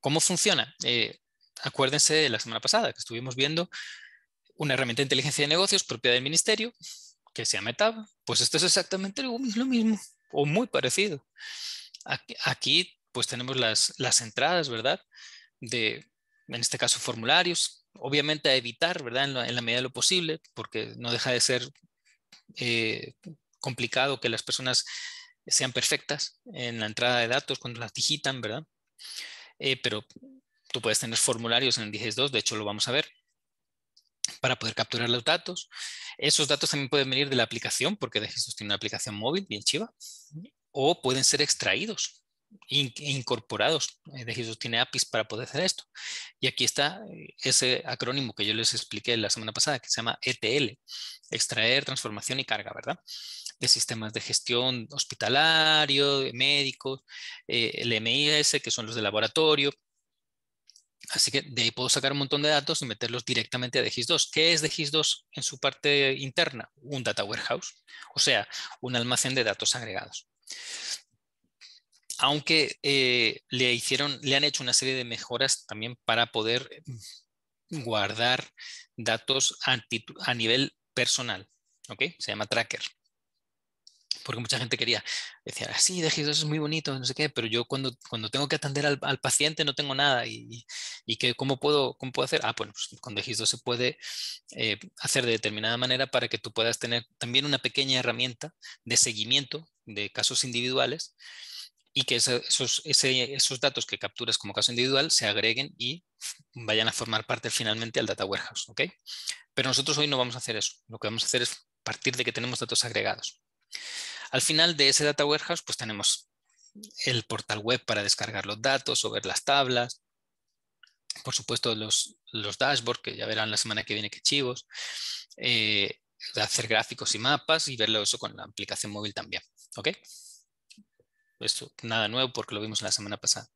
¿Cómo funciona? Eh, acuérdense de la semana pasada que estuvimos viendo una herramienta de inteligencia de negocios propia del ministerio que sea llama pues esto es exactamente lo mismo o muy parecido. Aquí, pues tenemos las, las entradas, ¿verdad? De, en este caso, formularios. Obviamente a evitar, ¿verdad? En la, medida de lo posible, porque no deja de ser eh, complicado que las personas sean perfectas en la entrada de datos cuando las digitan, ¿verdad? Eh, pero tú puedes tener formularios en el 10.2, de hecho lo vamos a ver, para poder capturar los datos. Esos datos también pueden venir de la aplicación, porque DGIS tiene una aplicación móvil bien chiva, o pueden ser extraídos e incorporados. Eh, DGIS tiene APIs para poder hacer esto. Y aquí está eh, ese acrónimo que yo les expliqué la semana pasada, que se llama ETL, extraer, transformación y carga, ¿verdad? De sistemas de gestión hospitalario, médicos, eh, el MIS, que son los de laboratorio, Así que de ahí puedo sacar un montón de datos y meterlos directamente a DGIS2. ¿Qué es DGIS2 en su parte interna? Un data warehouse, o sea, un almacén de datos agregados. Aunque eh, le, hicieron, le han hecho una serie de mejoras también para poder guardar datos a, nivel personal. Se llama tracker porque mucha gente quería, decía, ah, sí, DGIS2 es muy bonito, no sé qué, pero yo cuando, cuando tengo que atender al, paciente no tengo nada y, y, que, ¿cómo, puedo, ¿cómo puedo hacer? Ah, bueno, pues con DGIS2 se puede eh, hacer de determinada manera para que tú puedas tener también una pequeña herramienta de seguimiento de casos individuales y que esos, esos datos que capturas como caso individual se agreguen y vayan a formar parte finalmente al data warehouse, ¿ok? Pero nosotros hoy no vamos a hacer eso. Lo que vamos a hacer es partir de que tenemos datos agregados. Al final de ese data warehouse, pues tenemos el portal web para descargar los datos o ver las tablas. Por supuesto, los, dashboards, que ya verán la semana que viene que chivos. Eh, hacer gráficos y mapas y verlo eso con la aplicación móvil también. ¿Ok? Nada nuevo porque lo vimos la semana pasada.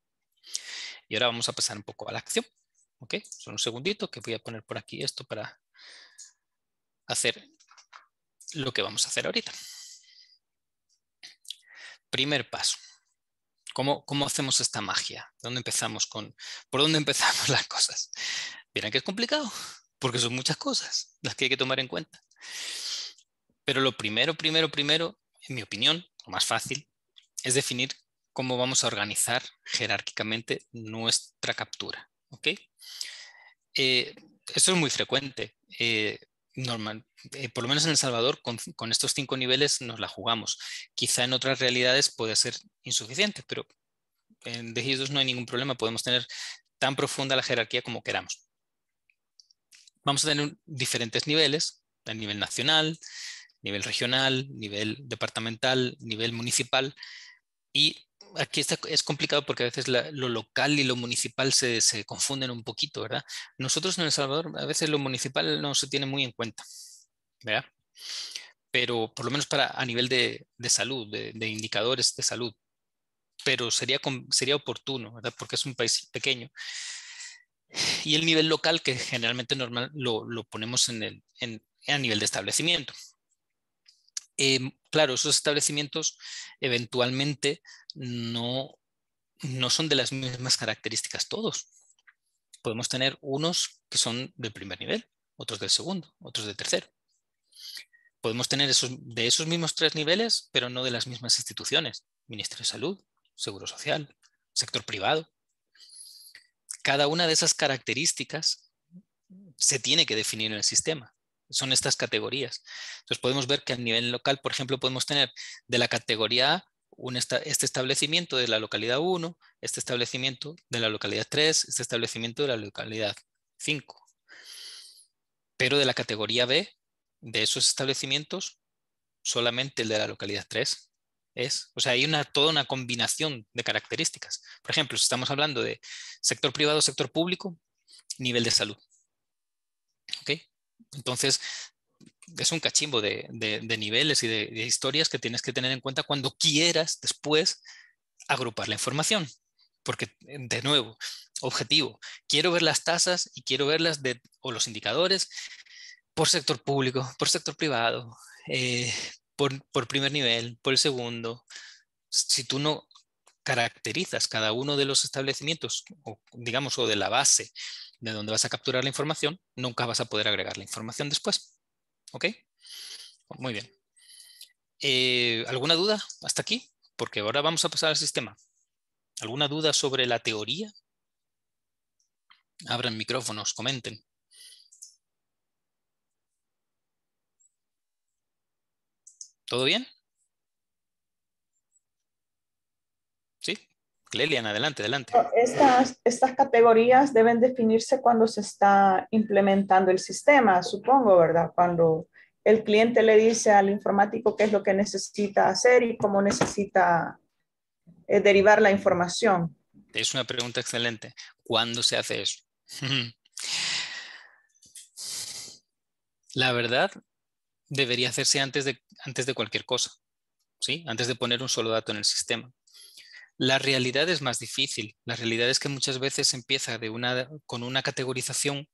Y ahora vamos a pasar un poco a la acción. ¿Ok? Solo un segundito que voy a poner por aquí esto para hacer lo que vamos a hacer ahorita. Primer paso. ¿Cómo, ¿Cómo, hacemos esta magia? ¿Dónde empezamos con, ¿Por dónde [laughs] empezamos las cosas? Verán que es complicado, porque son muchas cosas las que hay que tomar en cuenta. Pero lo primero, primero, primero, en mi opinión, lo más fácil, es definir cómo vamos a organizar jerárquicamente nuestra captura. ¿ok? Eh, esto es muy frecuente. Eh, normal, eh, por lo menos en El Salvador, con, estos cinco niveles nos la jugamos. Quizá en otras realidades puede ser insuficiente, pero en DGIS no hay ningún problema. Podemos tener tan profunda la jerarquía como queramos. Vamos a tener diferentes niveles, a nivel nacional, nivel regional, nivel departamental, nivel municipal, y aquí es complicado porque a veces lo local y lo municipal se, confunden un poquito, ¿verdad? Nosotros en El Salvador a veces lo municipal no se tiene muy en cuenta, ¿verdad? Pero por lo menos para a nivel de, salud, de, indicadores de salud. Pero sería, sería oportuno, ¿verdad? Porque es un país pequeño. Y el nivel local, que generalmente normal lo, ponemos en el, a nivel de establecimiento. Em, claro, esos establecimientos eventualmente no, no son de las mismas características todos. Podemos tener unos que son del primer nivel, otros del segundo, otros del tercero. Podemos tener esos, de esos mismos tres niveles, pero no de las mismas instituciones. Ministerio de Salud, Seguro Social, sector privado. Cada una de esas características se tiene que definir en el sistema son estas categorías. Entonces podemos ver que a nivel local, por ejemplo, podemos tener de la categoría A un este establecimiento de la localidad 1, este establecimiento de la localidad 3, este establecimiento de la localidad 5. Pero de la categoría B, de esos establecimientos, solamente el de la localidad 3 es. O sea, hay una, toda una combinación de características. Por ejemplo, si estamos hablando de sector privado, sector público, nivel de salud. Entonces, es un cachimbo de, niveles y de, historias que tienes que tener en cuenta cuando quieras después agrupar la información. Porque, de nuevo, objetivo, quiero ver las tasas y quiero verlas de, o los indicadores por sector público, por sector privado, eh, por, primer nivel, por el segundo. Si tú no caracterizas cada uno de los establecimientos, digamos, o de la base de donde vas a capturar la información, nunca vas a poder agregar la información después. ¿Ok? Muy bien. Eh, ¿Alguna duda hasta aquí? Porque ahora vamos a pasar al sistema. ¿Alguna duda sobre la teoría? Abran micrófonos, comenten. ¿Todo bien? Lelian, adelante, adelante. Estas, estas categorías deben definirse cuando se está implementando el sistema, supongo, ¿verdad? Cuando el cliente le dice al informático qué es lo que necesita hacer y cómo necesita eh, derivar la información. Es una pregunta excelente. ¿Cuándo se hace eso? [laughs] la verdad, debería hacerse antes de, antes de cualquier cosa, ¿sí? Antes de poner un solo dato en el sistema. La realidad es más difícil. La realidad es que muchas veces empieza con una categorización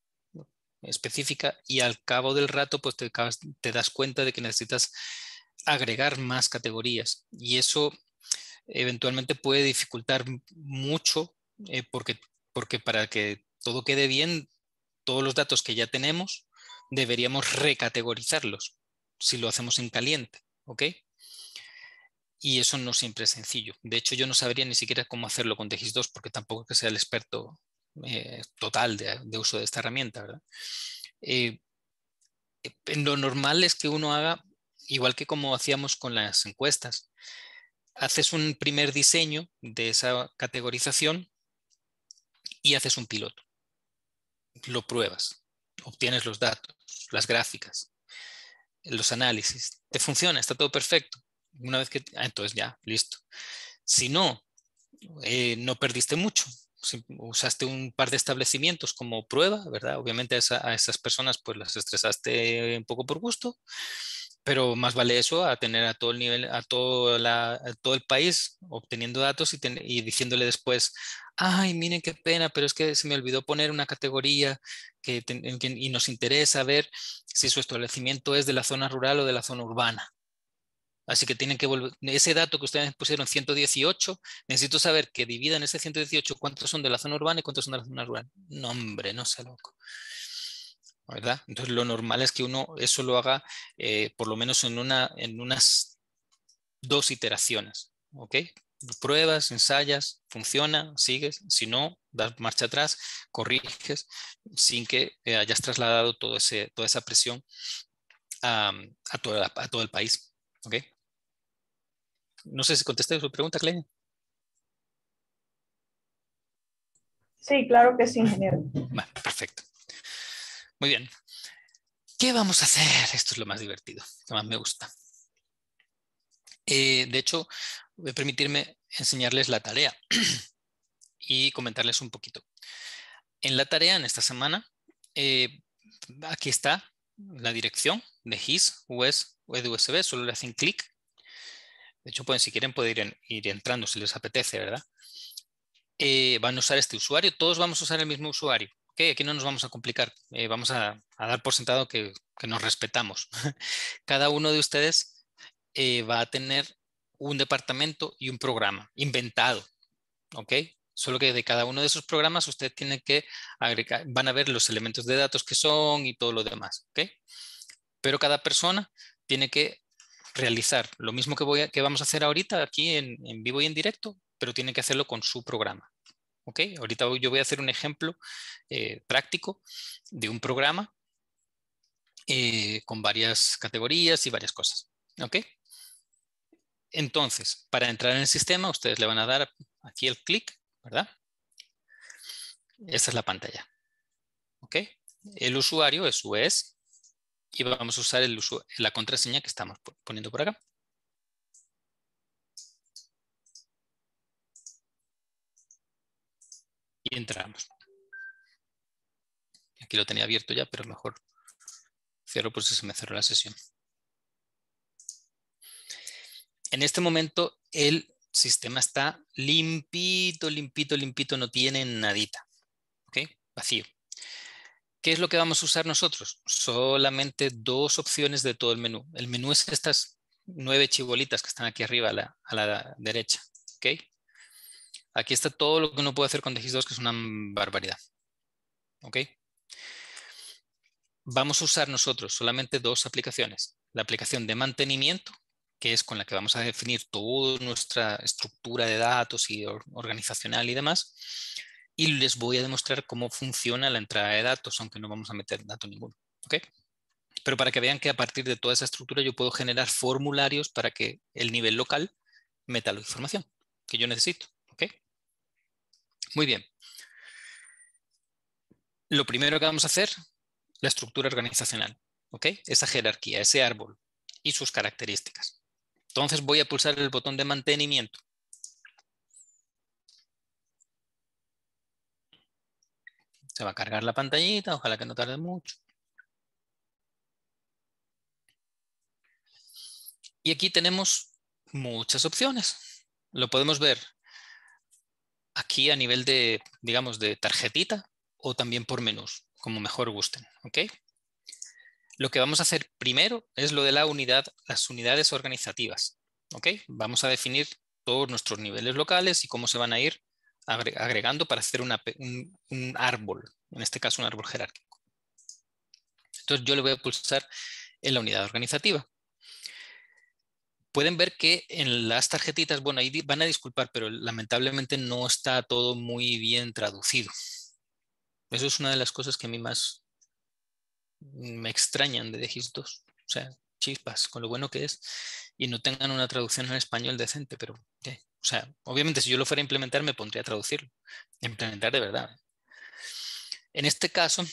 específica y al cabo del rato pues te, te das cuenta de que necesitas agregar más categorías y eso eventualmente puede dificultar mucho eh, porque, porque para que todo quede bien, todos los datos que ya tenemos deberíamos recategorizarlos si lo hacemos en caliente, ¿ok? Y eso no siempre es sencillo. De hecho, yo no sabría ni siquiera cómo hacerlo con DGIS2 porque tampoco es que sea el experto eh, total de, uso de esta herramienta. Eh, lo normal es que uno haga, igual que como hacíamos con las encuestas, haces un primer diseño de esa categorización y haces un piloto. Lo pruebas, obtienes los datos, las gráficas, los análisis. Te funciona, está todo perfecto una vez que, ah, entonces ya, listo. Si no, eh, no perdiste mucho. Usaste un par de establecimientos como prueba, ¿verdad? Obviamente a, esas personas pues las estresaste un poco por gusto, pero más vale eso a tener a todo el nivel, a todo, la, todo el país obteniendo datos y, y, diciéndole después, ay, miren qué pena, pero es que se me olvidó poner una categoría que, y nos interesa ver si su establecimiento es de la zona rural o de la zona urbana. Así que tienen que volver, ese dato que ustedes pusieron 118, necesito saber que dividan ese 118 cuántos son de la zona urbana y cuántos son de la zona rural. No, hombre, no sea loco. ¿Verdad? Entonces lo normal es que uno eso lo haga eh, por lo menos en, una, en unas dos iteraciones. ¿Ok? Pruebas, ensayas, funciona, sigues. Si no, das marcha atrás, corriges sin que eh, hayas trasladado todo ese, toda esa presión a, a, a todo el país. ¿Ok? No sé si contesté su pregunta, Klein. Sí, claro que sí, ingeniero. perfecto. Muy bien. ¿Qué vamos a hacer? Esto es lo más divertido, lo más me gusta. Eh, de hecho, voy a permitirme enseñarles la tarea [clears throat] y comentarles un poquito. En la tarea, en esta semana, eh, aquí está la dirección de HIS, US, USB, solo le hacen clic de hecho, pueden, si quieren, pueden ir, entrando si les apetece, ¿verdad? Eh, van a usar este usuario. Todos vamos a usar el mismo usuario. Aquí no nos vamos a complicar. Eh, vamos a, dar por sentado que, nos respetamos. [laughs] Cada uno de ustedes eh, va a tener un departamento y un programa inventado. ¿Ok? Solo que de cada uno de esos programas usted tiene que agregar, van a ver los elementos de datos que son y todo lo demás. ¿Ok? Pero cada persona tiene que realizar lo mismo que, voy que vamos a hacer ahorita aquí en, vivo y en directo, pero tiene que hacerlo con su programa. ¿Ok? Ahorita yo voy a hacer un ejemplo eh, práctico de un programa eh, con varias categorías y varias cosas. ¿Ok? Entonces, para entrar en el sistema, ustedes le van a dar aquí el clic, ¿verdad? Esta es la pantalla. ¿Ok? El usuario es US y vamos a usar el la contraseña que estamos poniendo por acá. Y entramos. Aquí lo tenía abierto ya, pero mejor cierro por si se me cerró la sesión. En este momento el sistema está limpito, limpito, limpito, no tiene nadita. ¿Ok? Vacío. ¿Qué es lo que vamos a usar nosotros? Solamente dos opciones de todo el menú. El menú es estas nueve chibolitas que están aquí arriba a la, derecha. ¿okay? Aquí está todo lo que uno puede hacer con DX2, que es una barbaridad. ¿okay? Vamos a usar nosotros solamente dos aplicaciones. La aplicación de mantenimiento, que es con la que vamos a definir toda nuestra estructura de datos y organizacional y demás y les voy a demostrar cómo funciona la entrada de datos, aunque no vamos a meter dato ninguno. ¿ok? Pero para que vean que a partir de toda esa estructura yo puedo generar formularios para que el nivel local meta la información que yo necesito. ¿ok? Muy bien. Lo primero que vamos a hacer, la estructura organizacional. ¿ok? Esa jerarquía, ese árbol y sus características. Entonces voy a pulsar el botón de mantenimiento. Se va a cargar la pantallita, ojalá que no tarde mucho. Y aquí tenemos muchas opciones. Lo podemos ver aquí a nivel de, digamos, de tarjetita o también por menús, como mejor gusten. ¿ok? Lo que vamos a hacer primero es lo de la unidad, las unidades organizativas. ¿ok? Vamos a definir todos nuestros niveles locales y cómo se van a ir agregando para hacer un, árbol, en este caso un árbol jerárquico. Entonces yo le voy a pulsar en la unidad organizativa. Pueden ver que en las tarjetitas, bueno, ahí van a disculpar, pero lamentablemente no está todo muy bien traducido. Eso es una de las cosas que a mí más me extrañan de DGIS2. O sea, chispas, con lo bueno que es, y no tengan una traducción en español decente, pero o sea, obviamente si yo lo fuera a implementar me pondría a traducirlo, implementar de verdad. En este caso,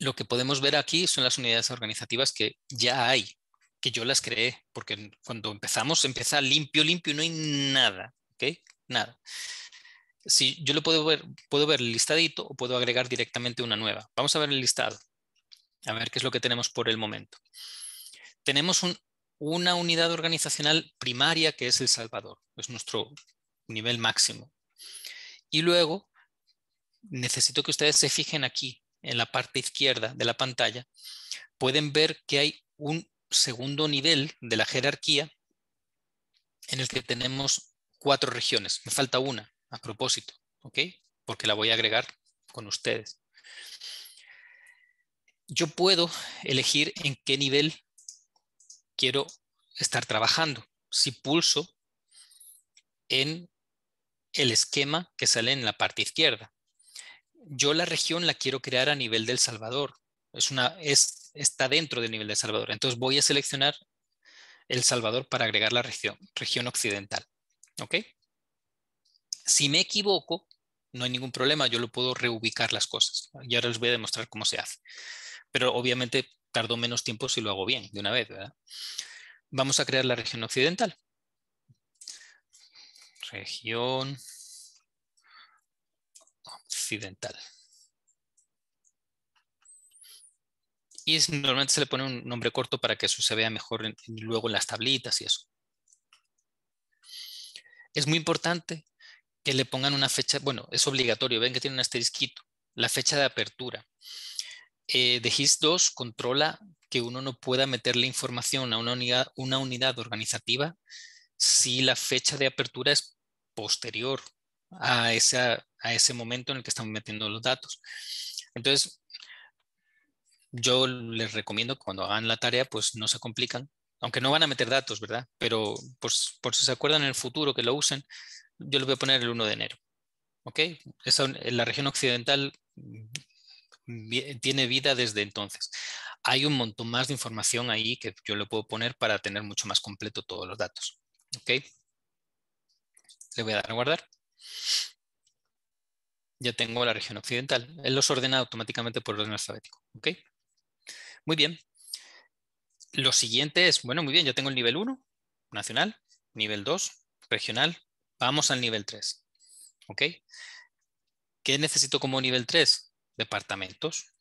lo que podemos ver aquí son las unidades organizativas que ya hay, que yo las creé, porque cuando empezamos empieza limpio, limpio, no hay nada, ¿ok? Nada. Si yo lo puedo ver, puedo ver el listadito o puedo agregar directamente una nueva. Vamos a ver el listado, a ver qué es lo que tenemos por el momento. Tenemos un una unidad organizacional primaria que es El Salvador, es nuestro nivel máximo. Y luego necesito que ustedes se fijen aquí en la parte izquierda de la pantalla, pueden ver que hay un segundo nivel de la jerarquía en el que tenemos cuatro regiones. Me falta una a propósito, ¿ok? Porque la voy a agregar con ustedes. Yo puedo elegir en qué nivel quiero estar trabajando. Si pulso en el esquema que sale en la parte izquierda. Yo la región la quiero crear a nivel del Salvador. Es una, es, está dentro del nivel del Salvador. Entonces voy a seleccionar El Salvador para agregar la región, región occidental. ¿Ok? Si me equivoco, no hay ningún problema, yo lo puedo reubicar las cosas. Y ahora les voy a demostrar cómo se hace. Pero obviamente tardo menos tiempo si lo hago bien de una vez, ¿verdad? Vamos a crear la región occidental. Región occidental. Y normalmente se le pone un nombre corto para que eso se vea mejor luego en las tablitas y eso. Es muy importante que le pongan una fecha, bueno, es obligatorio, ven que tiene un asterisquito, la fecha de apertura. Eh, de GIS2 controla que uno no pueda meterle información a una unidad, una unidad organizativa si la fecha de apertura es posterior a, a ese momento en el que estamos metiendo los datos. Entonces, yo les recomiendo que cuando hagan la tarea, pues no se complican, aunque no van a meter datos, ¿verdad? Pero pues, por si se acuerdan en el futuro que lo usen, yo le voy a poner el 1 de enero. ¿Ok? Esa, la región occidental tiene vida desde entonces. Hay un montón más de información ahí que yo le puedo poner para tener mucho más completo todos los datos. ¿Ok? Le voy a dar a guardar. Ya tengo la región occidental. Él los ordena automáticamente por orden alfabético. ¿Ok? Muy bien. Lo siguiente es, bueno, muy bien, ya tengo el nivel 1, nacional, nivel 2, regional, Vamos al nivel 3. ¿Ok? ¿Qué necesito como nivel 3? Departamentos.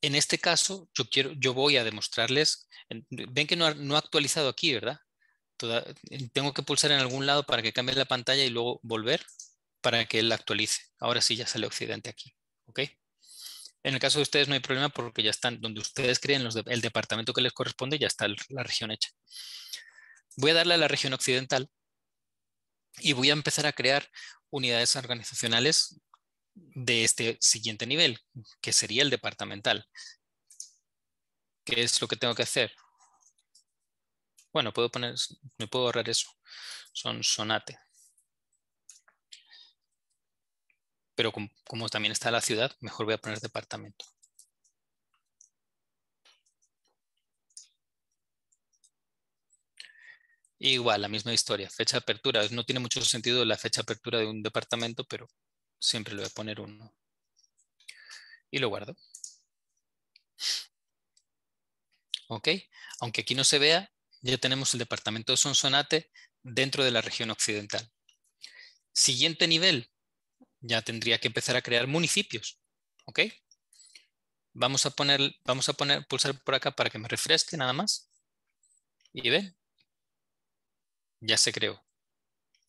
En este caso, yo, quiero, yo voy a demostrarles, ven que no ha, actualizado aquí, ¿verdad? tengo que pulsar en algún lado para que cambie la pantalla y luego volver para que él actualice. Ahora sí ya sale Occidente aquí. ¿Ok? En el caso de ustedes no hay problema porque ya están donde ustedes creen el departamento que les corresponde, ya está la región hecha. Voy a darle a la región occidental y voy a empezar a crear unidades organizacionales de este siguiente nivel, que sería el departamental. ¿Qué es lo que tengo que hacer? Bueno, puedo poner, me puedo ahorrar eso. Son sonate. Pero como, como también está la ciudad, mejor voy a poner departamento. Igual, la misma historia, fecha de apertura. No tiene mucho sentido la fecha de apertura de un departamento, pero siempre le voy a poner uno. Y lo guardo. Ok, aunque aquí no se vea, ya tenemos el departamento de Sonsonate dentro de la región occidental. Siguiente nivel, ya tendría que empezar a crear municipios. Ok, vamos a poner, vamos a poner, pulsar por acá para que me refresque nada más. Y ven, ya se creó.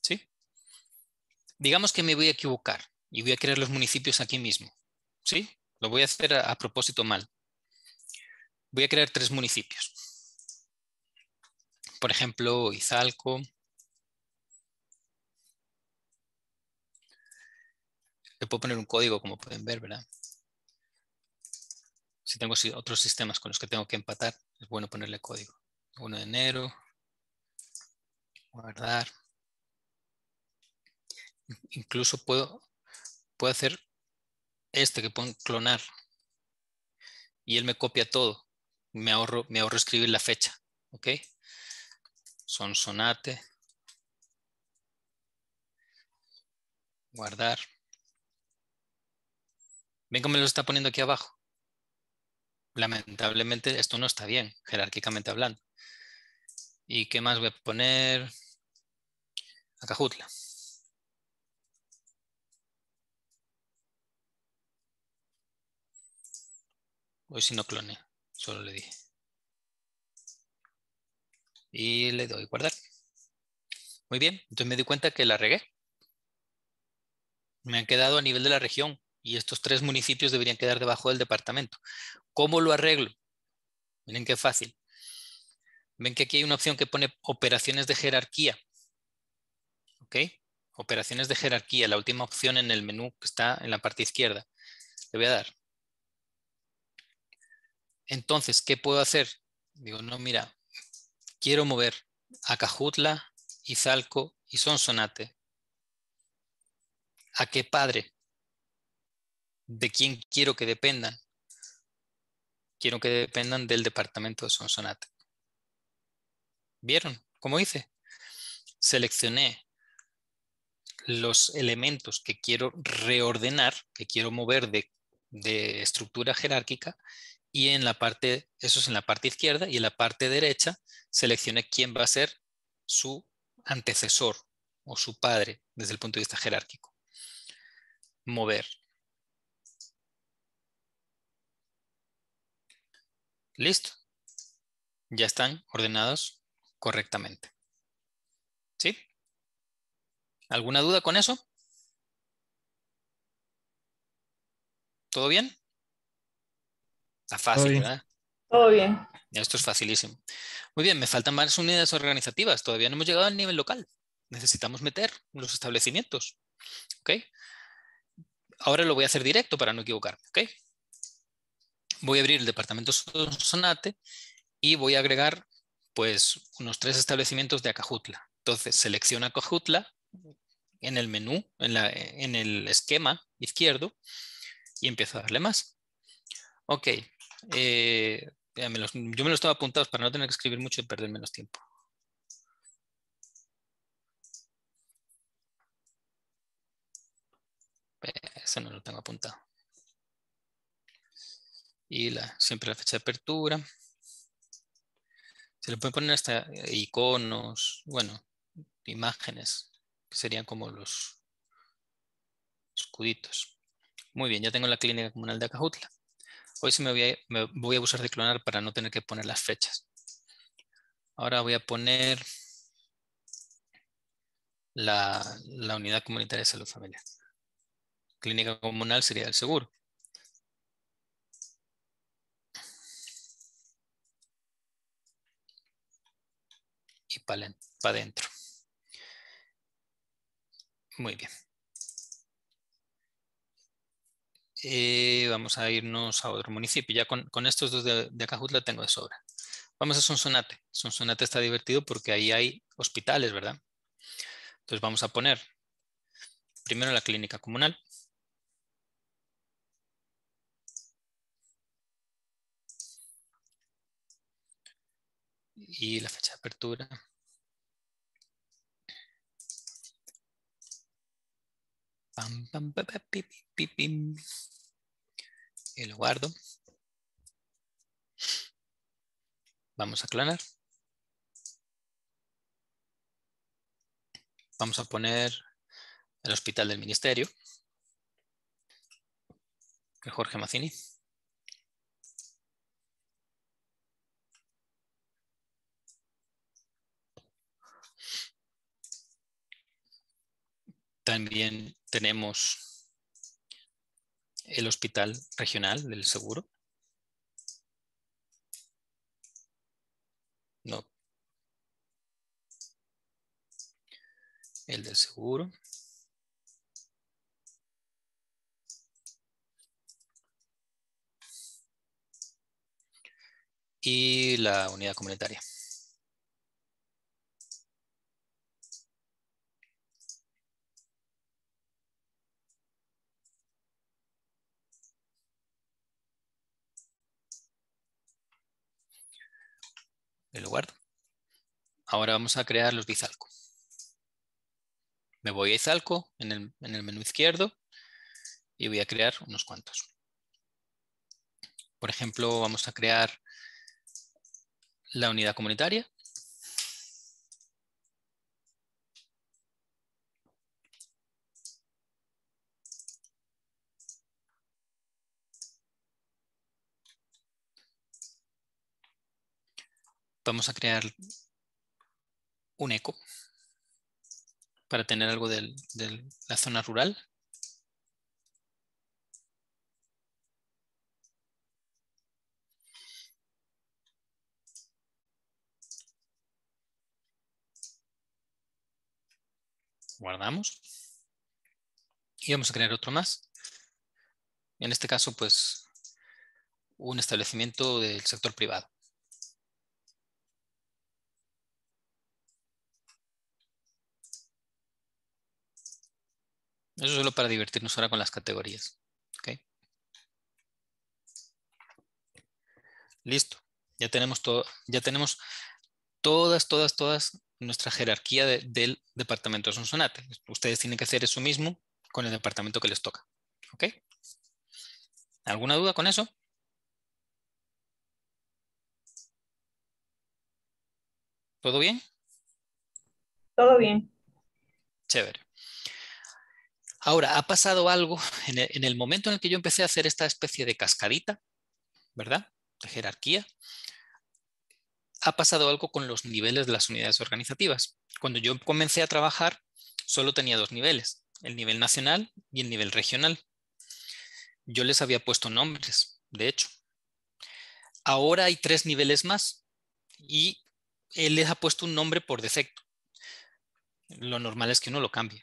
¿Sí? Digamos que me voy a equivocar y voy a crear los municipios aquí mismo. ¿Sí? Lo voy a hacer a, propósito mal. Voy a crear tres municipios. Por ejemplo, Izalco. Le puedo poner un código, como pueden ver, ¿verdad? Si tengo otros sistemas con los que tengo que empatar, es bueno ponerle código. 1 de enero, guardar. Incluso puedo, puedo hacer este que puedo clonar y él me copia todo. Me ahorro, me ahorro escribir la fecha. ¿Ok? Son sonate. Guardar. ¿Ven cómo me lo está poniendo aquí abajo? Lamentablemente esto no está bien, jerárquicamente hablando. ¿Y qué más voy a poner? Acajutla. Hoy si no clone, solo le dije. Y le doy guardar. Muy bien, entonces me di cuenta que la regué. Me han quedado a nivel de la región y estos tres municipios deberían quedar debajo del departamento. ¿Cómo lo arreglo? Miren qué fácil. Ven que aquí hay una opción que pone operaciones de jerarquía. ¿Ok? Operaciones de jerarquía, la última opción en el menú que está en la parte izquierda. Le voy a dar. Entonces, ¿qué puedo hacer? Digo, no, mira, quiero mover a Cajutla, Izalco y Sonsonate. ¿A qué padre? ¿De quién quiero que dependan? Quiero que dependan del departamento de Sonsonate. ¿Vieron cómo hice? Seleccioné los elementos que quiero reordenar, que quiero mover de, estructura jerárquica y en la parte, eso es en la parte izquierda y en la parte derecha seleccioné quién va a ser su antecesor o su padre desde el punto de vista jerárquico. Mover. Listo. Ya están ordenados correctamente. ¿Sí? ¿Alguna duda con eso? ¿Todo bien? Está fácil, ¿verdad? Todo bien. Esto es facilísimo. Muy bien, me faltan más unidades organizativas. Todavía no hemos llegado al nivel local. Necesitamos meter los establecimientos. ¿Ok? Ahora lo voy a hacer directo para no equivocarme. ¿Ok? Voy a abrir el departamento Sonate y voy a agregar pues unos tres establecimientos de Acajutla. Entonces selecciona Acajutla en el menú, en, el esquema izquierdo y empiezo a darle más. Ok, eh, yo me lo estaba apuntando para no tener que escribir mucho y perder menos tiempo. Eso no lo tengo apuntado. Y la, siempre la fecha de apertura. Se le pueden poner hasta eh, iconos, bueno, imágenes, que serían como los escuditos. Muy bien, ya tengo la clínica comunal de Acajutla. Hoy sí me voy, a, me abusar de clonar para no tener que poner las fechas. Ahora voy a poner la, la unidad comunitaria de salud familiar. Clínica comunal sería el seguro. para adentro. Muy bien. Vamos a irnos a otro municipio. Ya con, estos dos de, de, Acajutla tengo de sobra. Vamos a Sonsonate. Sonsonate está divertido porque ahí hay hospitales, ¿verdad? Entonces vamos a poner primero la clínica comunal. Y la fecha de apertura. Y lo guardo. Vamos a clonar. Vamos a poner el hospital del ministerio. El Jorge Mazzini. También tenemos el hospital regional del seguro. No. El del seguro. Y la unidad comunitaria. Lo guardo. Ahora vamos a crear los de. Me voy a Izalco en el, en el menú izquierdo y voy a crear unos cuantos. Por ejemplo, vamos a crear la unidad comunitaria. vamos a crear un eco para tener algo de la zona rural. Guardamos. Y vamos a crear otro más. En este caso, pues, un establecimiento del sector privado. Eso solo para divertirnos ahora con las categorías. Listo. Ya tenemos todo, ya tenemos todas, todas, todas nuestra jerarquía del departamento de Sonsonate. Ustedes tienen que hacer eso mismo con el departamento que les toca. ¿Ok? ¿Alguna duda con eso? ¿Todo bien? Todo bien. Chévere. Ahora, ha pasado algo en el, momento en el que yo empecé a hacer esta especie de cascadita, ¿verdad? De jerarquía. Ha pasado algo con los niveles de las unidades organizativas. Cuando yo comencé a trabajar, solo tenía dos niveles, el nivel nacional y el nivel regional. Yo les había puesto nombres, de hecho. Ahora hay tres niveles más y él les ha puesto un nombre por defecto. Lo normal es que uno lo cambie.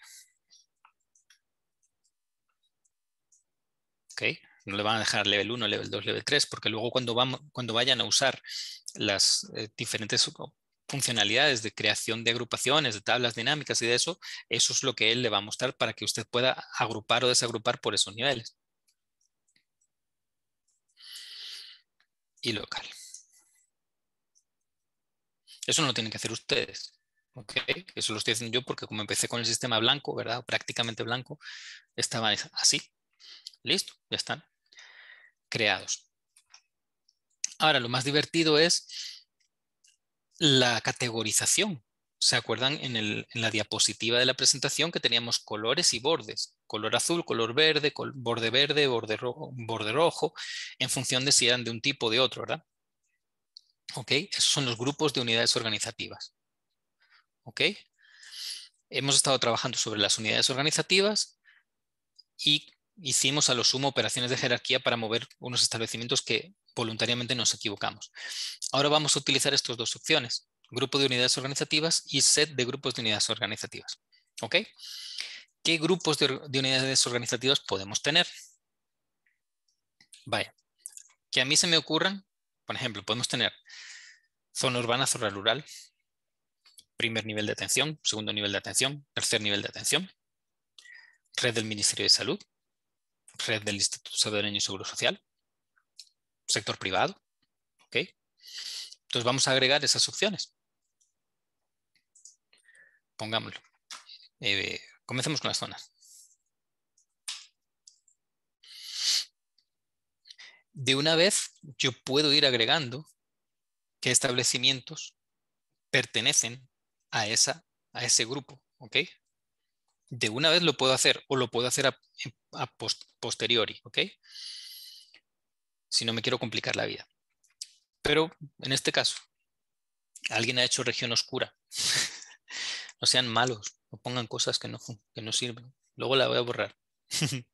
No le van a dejar level 1, level 2, level 3, porque luego cuando, vayan a usar las eh, diferentes funcionalidades de creación de agrupaciones, de tablas dinámicas y de eso, eso es lo que él le va a mostrar para que usted pueda agrupar o desagrupar por esos niveles. Y local. Eso no lo tienen que hacer ustedes. Eso lo estoy haciendo yo porque como empecé con el sistema blanco, ¿verdad? Prácticamente blanco, estaba así. Listo, ya están creados. Ahora, lo más divertido es la categorización. ¿Se acuerdan en, la diapositiva de la presentación que teníamos colores y bordes? Color azul, color verde, borde verde, borde rojo, borde rojo, en función de si eran de un tipo o de otro, ¿verdad? ¿Ok? Esos son los grupos de unidades organizativas. ¿Ok? Hemos estado trabajando sobre las unidades organizativas y hicimos a lo sumo operaciones de jerarquía para mover unos establecimientos que voluntariamente nos equivocamos. Ahora vamos a utilizar estas dos opciones, grupo de unidades organizativas y set de grupos de unidades organizativas. ¿Ok? ¿Qué grupos de, unidades organizativas podemos tener? Vaya, que a mí se me ocurran, por ejemplo, podemos tener zona urbana, zona rural, primer nivel de atención, segundo nivel de atención, tercer nivel de atención, red del Ministerio de Salud, red del Instituto Salvadoreño de Seguro Social, sector privado. ¿ok? Entonces vamos a agregar esas opciones. Pongámoslo. Eh, comencemos con las zonas. De una vez yo puedo ir agregando qué establecimientos pertenecen a, esa, a ese grupo. ¿ok? De una vez lo puedo hacer o lo puedo hacer a, posteriori, ¿ok? Si no me quiero complicar la vida. Pero en este caso, alguien ha hecho región oscura. [laughs] no sean malos, no pongan cosas que no, que no sirven. Luego la voy a borrar. [laughs] en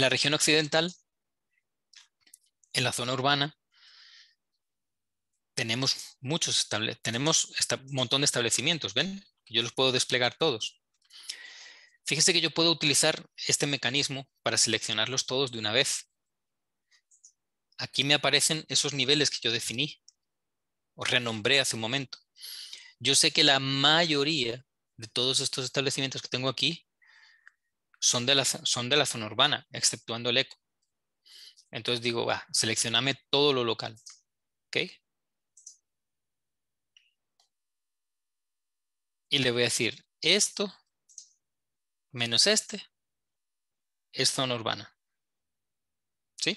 la región occidental, en la zona urbana, tenemos muchos tenemos un montón de establecimientos, ¿ven? Yo los puedo desplegar todos. Fíjese que yo puedo utilizar este mecanismo para seleccionarlos todos de una vez. Aquí me aparecen esos niveles que yo definí o renombré hace un momento. Yo sé que la mayoría de todos estos establecimientos que tengo aquí son de la, son de la zona urbana, exceptuando el eco. Entonces digo, va, seleccioname todo lo local. ¿Ok? Y le voy a decir, esto menos este es zona urbana. ¿Sí?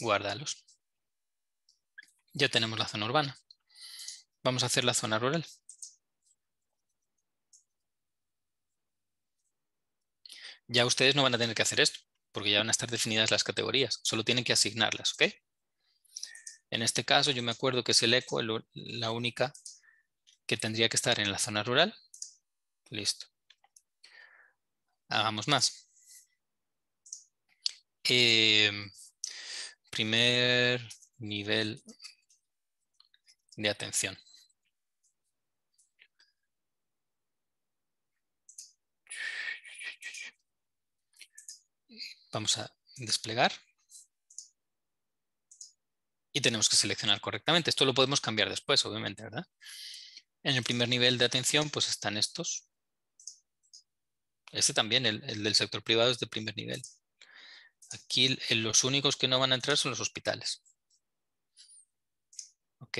Guárdalos. Ya tenemos la zona urbana. Vamos a hacer la zona rural. Ya ustedes no van a tener que hacer esto, porque ya van a estar definidas las categorías. Solo tienen que asignarlas, ¿ok? En este caso yo me acuerdo que es el eco la única que tendría que estar en la zona rural Listo. Hagamos más. Em, primer nivel de atención. Vamos a desplegar. Y tenemos que seleccionar correctamente. Esto lo podemos cambiar después, obviamente, ¿verdad? En el primer nivel de atención, pues están estos. Este también, el, del sector privado es de primer nivel. Aquí los únicos que no van a entrar son los hospitales. Ok.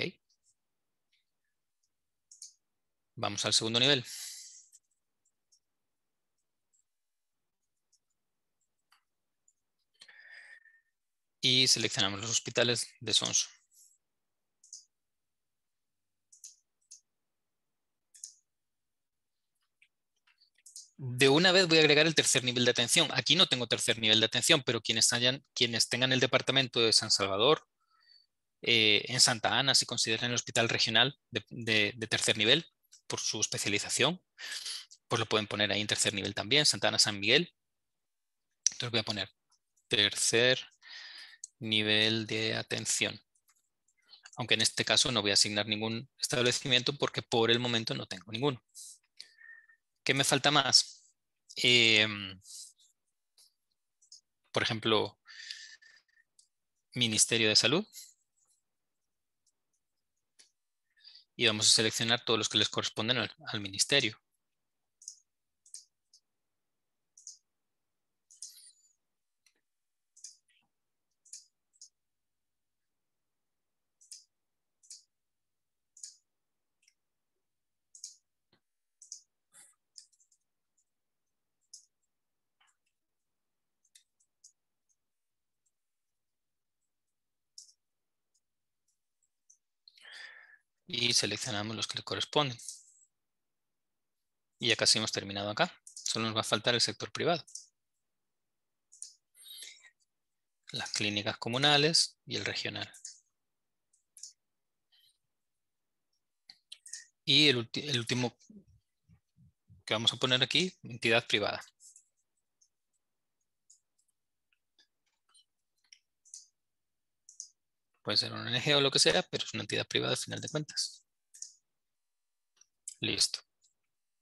Vamos al segundo nivel. Y seleccionamos los hospitales de Sonso. De una vez voy a agregar el tercer nivel de atención. Aquí no tengo tercer nivel de atención, pero quienes, tengan el departamento de San Salvador, eh, en Santa Ana, si consideran el hospital regional de, tercer nivel por su especialización, pues lo pueden poner ahí en tercer nivel también, Santa Ana, San Miguel. Entonces voy a poner tercer nivel de atención. Aunque en este caso no voy a asignar ningún establecimiento porque por el momento no tengo ninguno. ¿Qué me falta más? Em, por ejemplo, Ministerio de Salud. y vamos a seleccionar todos los que les corresponden al, ministerio. Y seleccionamos los que le corresponden. Y ya casi hemos terminado acá. Solo nos va a faltar el sector privado. Las clínicas comunales y el regional. Y el, último que vamos a poner aquí, entidad privada. Puede ser una ONG o lo que sea, pero es una entidad privada al final de cuentas. Listo.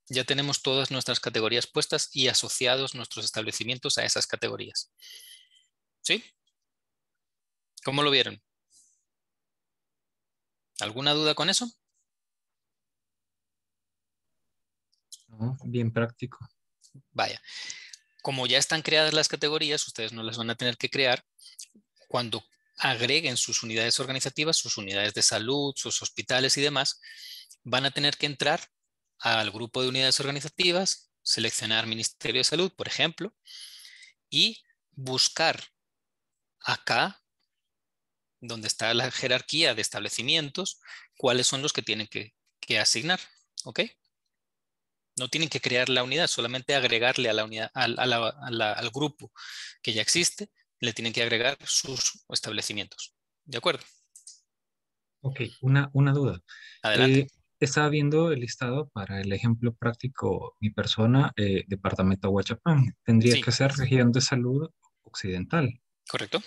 Ya tenemos todas nuestras categorías puestas y asociados nuestros establecimientos a esas categorías. ¿Sí? ¿Cómo lo vieron? ¿Alguna duda con eso? bien práctico. Vaya. Como ya están creadas las categorías, ustedes no las van a tener que crear. Cuando agreguen sus unidades organizativas, sus unidades de salud, sus hospitales y demás, van a tener que entrar al grupo de unidades organizativas, seleccionar Ministerio de Salud, por ejemplo, y buscar acá, donde está la jerarquía de establecimientos, cuáles son los que tienen que, asignar. ¿Ok? No tienen que crear la unidad, solamente agregarle a la unidad, al grupo que ya existe le tienen que agregar sus establecimientos. ¿De acuerdo? Ok, una, una duda. Adelante. Eh, estaba viendo el listado para el ejemplo práctico, mi persona, eh, departamento Huachapán. Tendría que ser región de salud occidental. Correcto.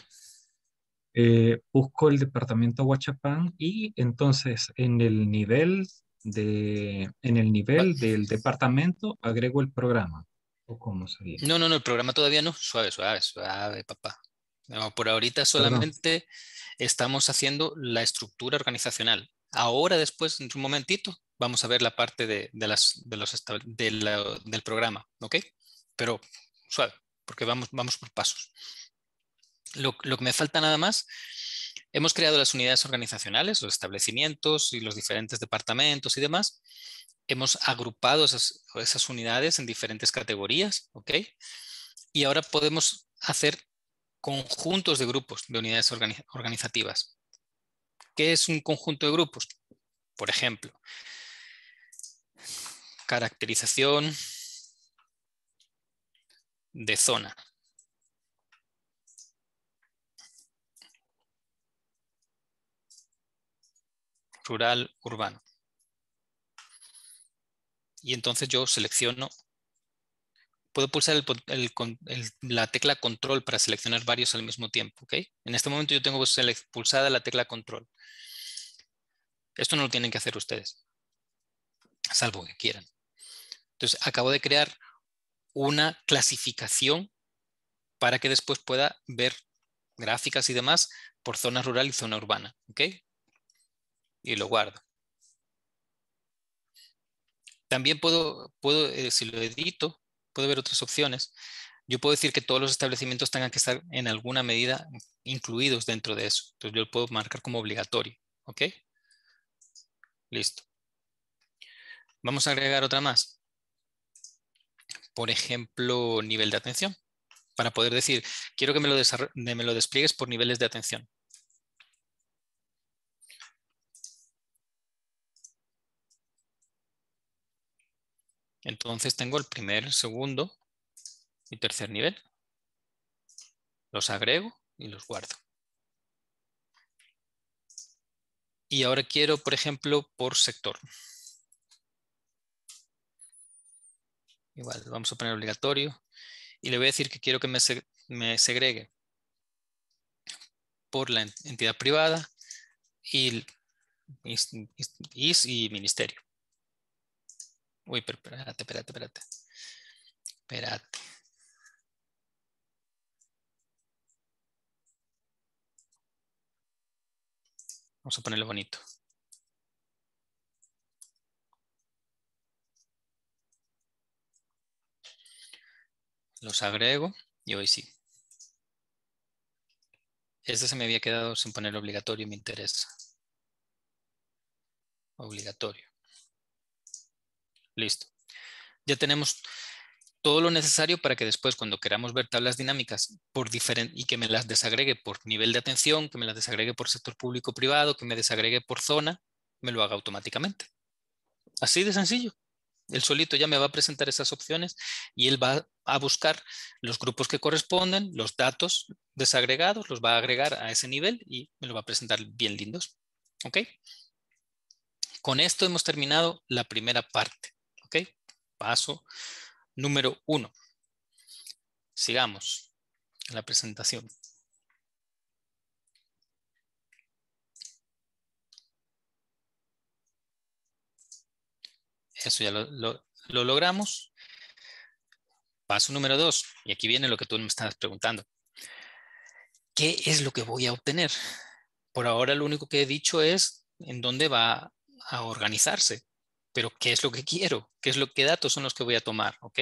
Eh, busco el departamento Huachapán y entonces en el nivel de en el nivel del departamento agrego el programa. ¿O cómo sería? No, no, no, el programa todavía no. Suave, suave, suave, papá por ahorita solamente estamos haciendo la estructura organizacional. Ahora, después, en un momentito, vamos a ver la parte de, las, de los del programa, ¿ok? Pero suave, porque vamos, vamos por pasos. Lo, lo, que me falta nada más, hemos creado las unidades organizacionales, los establecimientos y los diferentes departamentos y demás. Hemos agrupado esas, unidades en diferentes categorías, ¿ok? Y ahora podemos hacer conjuntos de grupos de unidades organizativas. ¿Qué es un conjunto de grupos? Por ejemplo, caracterización de zona. Rural, urbano. Y entonces yo selecciono puedo pulsar la tecla control para seleccionar varios al mismo tiempo. En este momento yo tengo pulsada la tecla control. Esto no lo tienen que hacer ustedes, salvo que quieran. Entonces, acabo de crear una clasificación para que después pueda ver gráficas y demás por zona rural y zona urbana. ¿Ok? Y lo guardo. También puedo, puedo eh, si lo edito, puedo ver otras opciones. Yo puedo decir que todos los establecimientos tengan que estar en alguna medida incluidos dentro de eso. Entonces yo lo puedo marcar como obligatorio. ¿Ok? Listo. Vamos a agregar otra más. Por ejemplo, nivel de atención. Para poder decir, quiero que me lo, me lo despliegues por niveles de atención. Entonces tengo el primer, segundo y tercer nivel. Los agrego y los guardo. Y ahora quiero, por ejemplo, por sector. Igual, vamos a poner obligatorio. Y le voy a decir que quiero que me, segregue por la entidad privada y, y ministerio. Uy, pero espérate, espérate, espérate. Espérate. Vamos a ponerlo bonito. Los agrego y hoy sí. Este se me había quedado sin poner obligatorio me interesa. Obligatorio. Listo. Ya tenemos todo lo necesario para que después cuando queramos ver tablas dinámicas por diferente y que me las desagregue por nivel de atención, que me las desagregue por sector público privado, que me desagregue por zona, me lo haga automáticamente. Así de sencillo. El solito ya me va a presentar esas opciones y él va a buscar los grupos que corresponden, los datos desagregados, los va a agregar a ese nivel y me lo va a presentar bien lindos. ¿Ok? Con esto hemos terminado la primera parte. ¿Ok? Paso número uno. Sigamos la presentación. Eso ya lo, lo logramos. Paso número dos. Y aquí viene lo que tú me estabas preguntando. ¿Qué es lo que voy a obtener? Por ahora lo único que he dicho es en dónde va a organizarse pero ¿qué es lo que quiero? ¿Qué es lo que datos son los que voy a tomar? ¿Ok?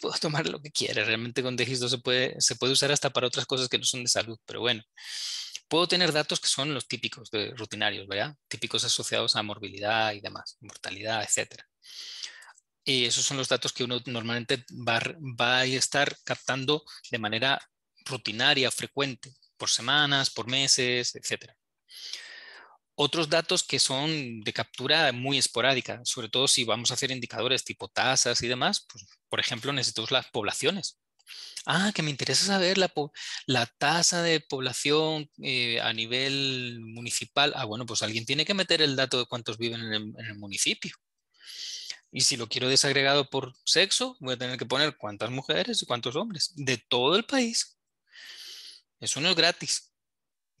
puedo tomar lo que quiera. Realmente con DGIS se puede, se puede usar hasta para otras cosas que no son de salud, pero bueno. Puedo tener datos que son los típicos, rutinarios, ¿verdad? Típicos asociados a morbilidad y demás, mortalidad, etc. Y esos son los datos que uno normalmente va, va a estar captando de manera rutinaria, frecuente, por semanas, por meses, etcétera. Otros datos que son de captura muy esporádica, sobre todo si vamos a hacer indicadores tipo tasas y demás, pues, por ejemplo, necesitamos las poblaciones. Ah, que me interesa saber la, tasa de población eh, a nivel municipal. Ah, bueno, pues alguien tiene que meter el dato de cuántos viven en el, en el municipio. Y si lo quiero desagregado por sexo, voy a tener que poner cuántas mujeres y cuántos hombres de todo el país. Eso no es gratis.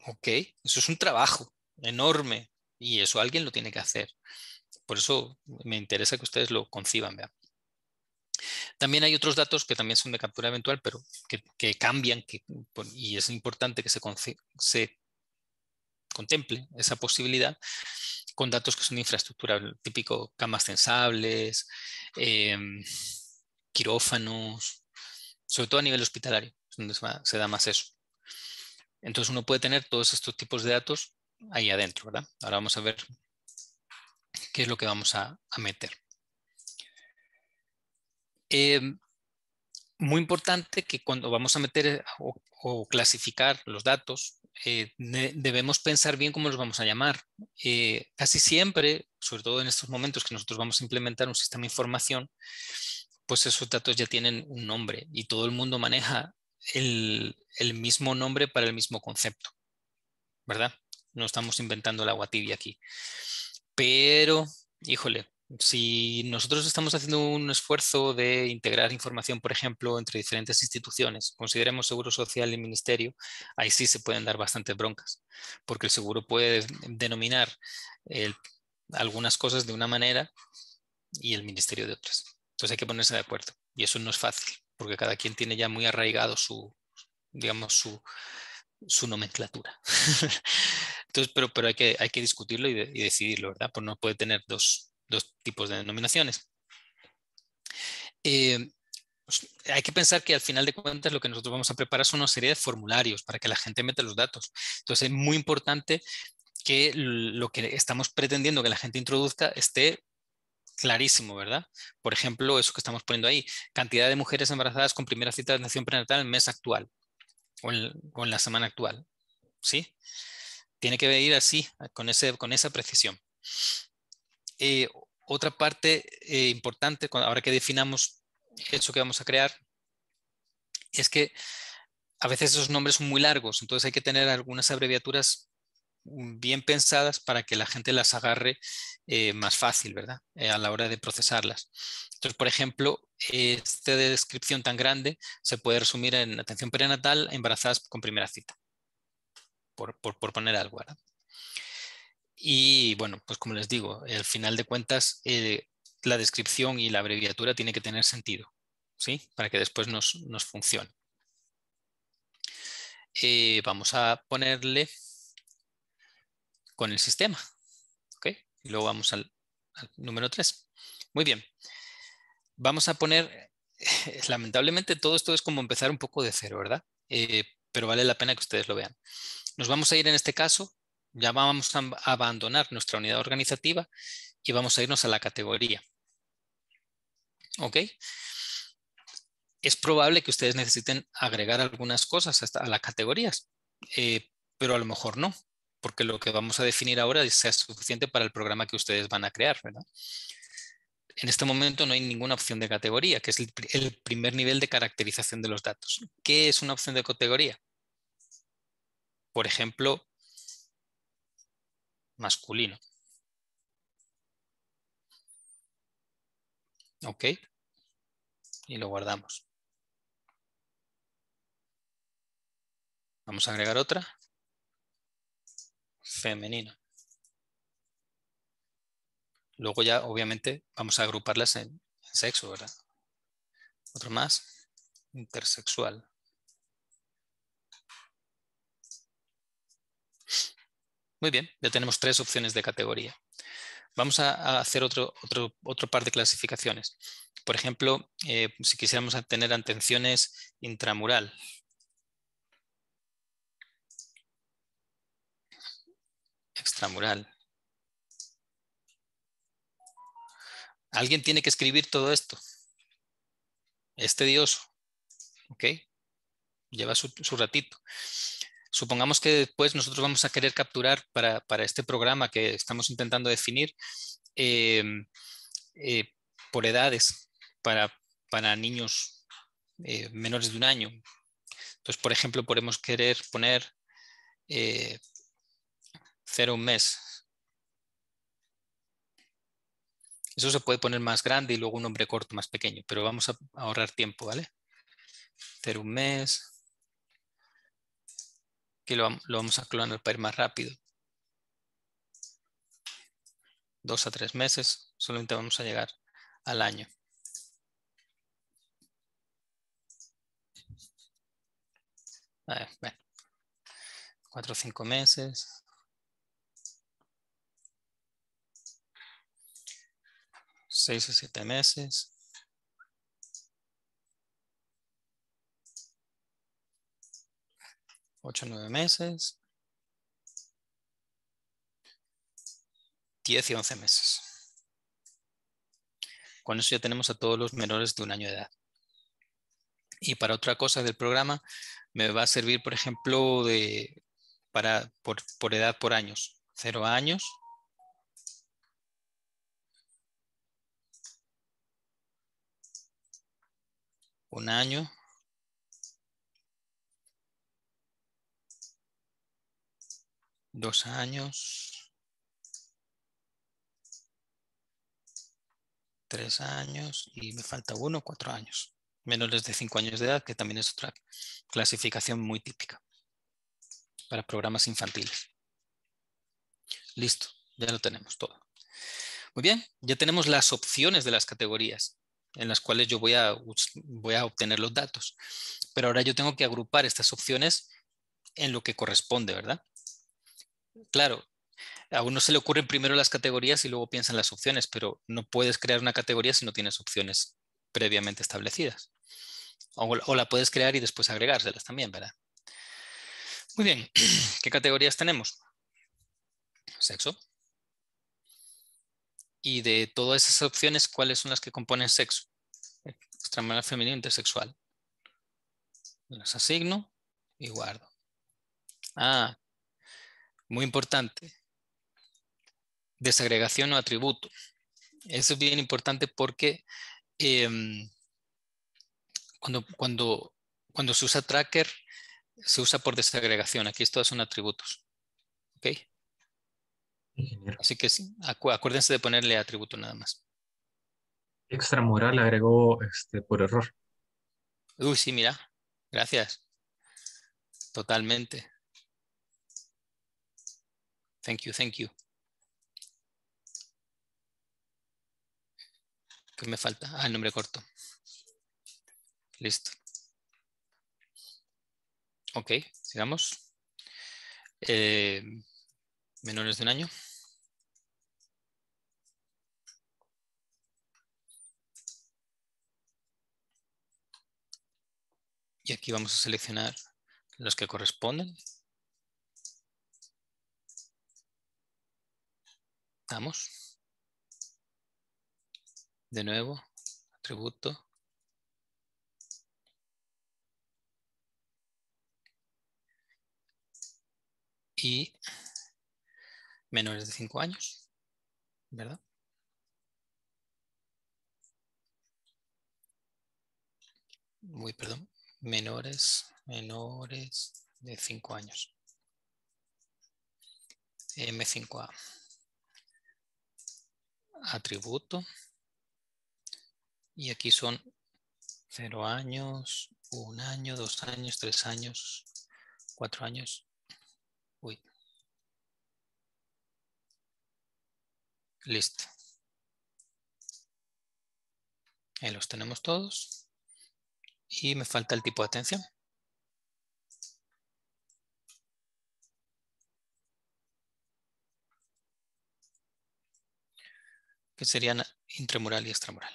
Ok, eso es un trabajo enorme y eso alguien lo tiene que hacer. Por eso me interesa que ustedes lo conciban. También hay otros datos que también son de captura eventual, pero que, cambian y es importante que se, contemple esa posibilidad con datos que son de infraestructura, típico camas sensables, em, quirófanos, sobre todo a nivel hospitalario, donde se da más eso. Entonces uno puede tener todos estos tipos de datos ahí adentro, ¿verdad? Ahora vamos a ver qué es lo que vamos a, meter. Em, muy importante que cuando vamos a meter eh, o, clasificar los datos, eh, debemos pensar bien cómo los vamos a llamar. Eh, casi siempre, sobre todo en estos momentos que nosotros vamos a implementar un sistema de información, pues esos datos ya tienen un nombre y todo el mundo maneja el mismo nombre para el mismo concepto, ¿verdad? No estamos inventando el agua tibia aquí. Pero, híjole, si nosotros estamos haciendo un esfuerzo de integrar información, por ejemplo, entre diferentes instituciones, consideremos Seguro Social y Ministerio, ahí sí se pueden dar bastantes broncas, porque el seguro puede denominar algunas cosas de una manera y el Ministerio de otras. Entonces hay que ponerse de acuerdo. Y eso no es fácil, porque cada quien tiene ya muy arraigado su, digamos, su, su nomenclatura. [laughs] Entonces, pero, pero hay, que, hay que discutirlo y, decidirlo, ¿verdad? Pues no puede tener dos, dos tipos de denominaciones. Eh, pues, hay que pensar que al final de cuentas lo que nosotros vamos a preparar son una serie de formularios para que la gente meta los datos. Entonces es muy importante que lo que estamos pretendiendo que la gente introduzca esté clarísimo, ¿verdad? Por ejemplo, eso que estamos poniendo ahí, cantidad de mujeres embarazadas con primera cita de nación prenatal en el mes actual en, la semana actual, ¿sí? Tiene que venir así, con, ese, con esa precisión. Eh, otra parte eh, importante, ahora que definamos eso que vamos a crear, es que a veces esos nombres son muy largos, entonces hay que tener algunas abreviaturas bien pensadas para que la gente las agarre eh, más fácil, ¿verdad? Eh, a la hora de procesarlas. Entonces, por ejemplo, esta descripción tan grande se puede resumir en atención perinatal, embarazadas con primera cita, por, poner algo, ¿verdad? Y bueno, pues como les digo, al final de cuentas, eh, la descripción y la abreviatura tiene que tener sentido, ¿sí? Para que después nos, funcione. vamos a ponerle con el sistema. ¿ok? Y luego vamos al, número 3. Muy bien. Vamos a poner, lamentablemente todo esto es como empezar un poco de cero, ¿verdad? Eh, pero vale la pena que ustedes lo vean. Nos vamos a ir en este caso, ya vamos a abandonar nuestra unidad organizativa y vamos a irnos a la categoría. ¿Ok? Es probable que ustedes necesiten agregar algunas cosas hasta a las categorías, eh, pero a lo mejor no porque lo que vamos a definir ahora sea suficiente para el programa que ustedes van a crear, ¿verdad? En este momento no hay ninguna opción de categoría, que es el, primer nivel de caracterización de los datos. ¿Qué es una opción de categoría? Por ejemplo, masculino. Ok. Y lo guardamos. Vamos a agregar otra femenino. Luego ya, obviamente, vamos a agruparlas en, sexo, ¿verdad? Otro más, intersexual. Muy bien, ya tenemos tres opciones de categoría. Vamos a, hacer otro, otro, otro, par de clasificaciones. Por ejemplo, eh, si quisiéramos tener atenciones intramural, extramural. Alguien tiene que escribir todo esto. Es tedioso. ¿Ok? Lleva su, ratito. Supongamos que después nosotros vamos a querer capturar para, este programa que estamos intentando definir em, eh, por edades para, para niños eh, menores de un año. Entonces, por ejemplo, podemos querer poner eh, cero un mes. Eso se puede poner más grande y luego un nombre corto más pequeño, pero vamos a ahorrar tiempo, ¿vale? Cero un mes. Que lo, vamos a clonar para ir más rápido. Dos a tres meses, solamente vamos a llegar al año. bueno. Cuatro o cinco meses. Seis o siete meses. Ocho o nueve meses. Diez y once meses. Con eso ya tenemos a todos los menores de un año de edad. Y para otra cosa del programa me va a servir, por ejemplo, de, para, por, por edad por años. Cero años, un año. Dos años. Tres años y me falta uno, cuatro años. Menores de cinco años de edad, que también es otra clasificación muy típica para programas infantiles. Listo, ya lo tenemos todo. Muy bien, ya tenemos las opciones de las categorías. En las cuales yo voy a, voy a obtener los datos. Pero ahora yo tengo que agrupar estas opciones en lo que corresponde, ¿verdad? Claro, a uno se le ocurren primero las categorías y luego piensan las opciones, pero no puedes crear una categoría si no tienes opciones previamente establecidas. O, la puedes crear y después agregárselas también, ¿verdad? Muy bien, [clears throat] ¿qué categorías tenemos? Sexo. Y de todas esas opciones, ¿cuáles son las que componen sexo? Extramural femenino intersexual. Las asigno y guardo. Ah, muy importante. Desagregación o atributo. Eso es bien importante porque em, cuando, cuando, cuando se usa tracker, se usa por desagregación. Aquí todos son atributos. Así que sí, acuérdense de ponerle atributo nada más. Extramural agregó este, por error. Uy, sí, mira. Gracias. Totalmente. Thank you, thank you. ¿Qué me falta? Ah, el nombre corto. Listo. Ok, sigamos. Eh, menores de un año. Y aquí vamos a seleccionar los que corresponden. Vamos. De nuevo, atributo. Y menores de 5 años, ¿verdad? Muy perdón, menores, menores de 5 años. M5A atributo. Y aquí son 0 años, 1 año, 2 años, 3 años, 4 años. Uy. Listo. Ahí los tenemos todos. Y me falta el tipo de atención. que serían intramural y extramural.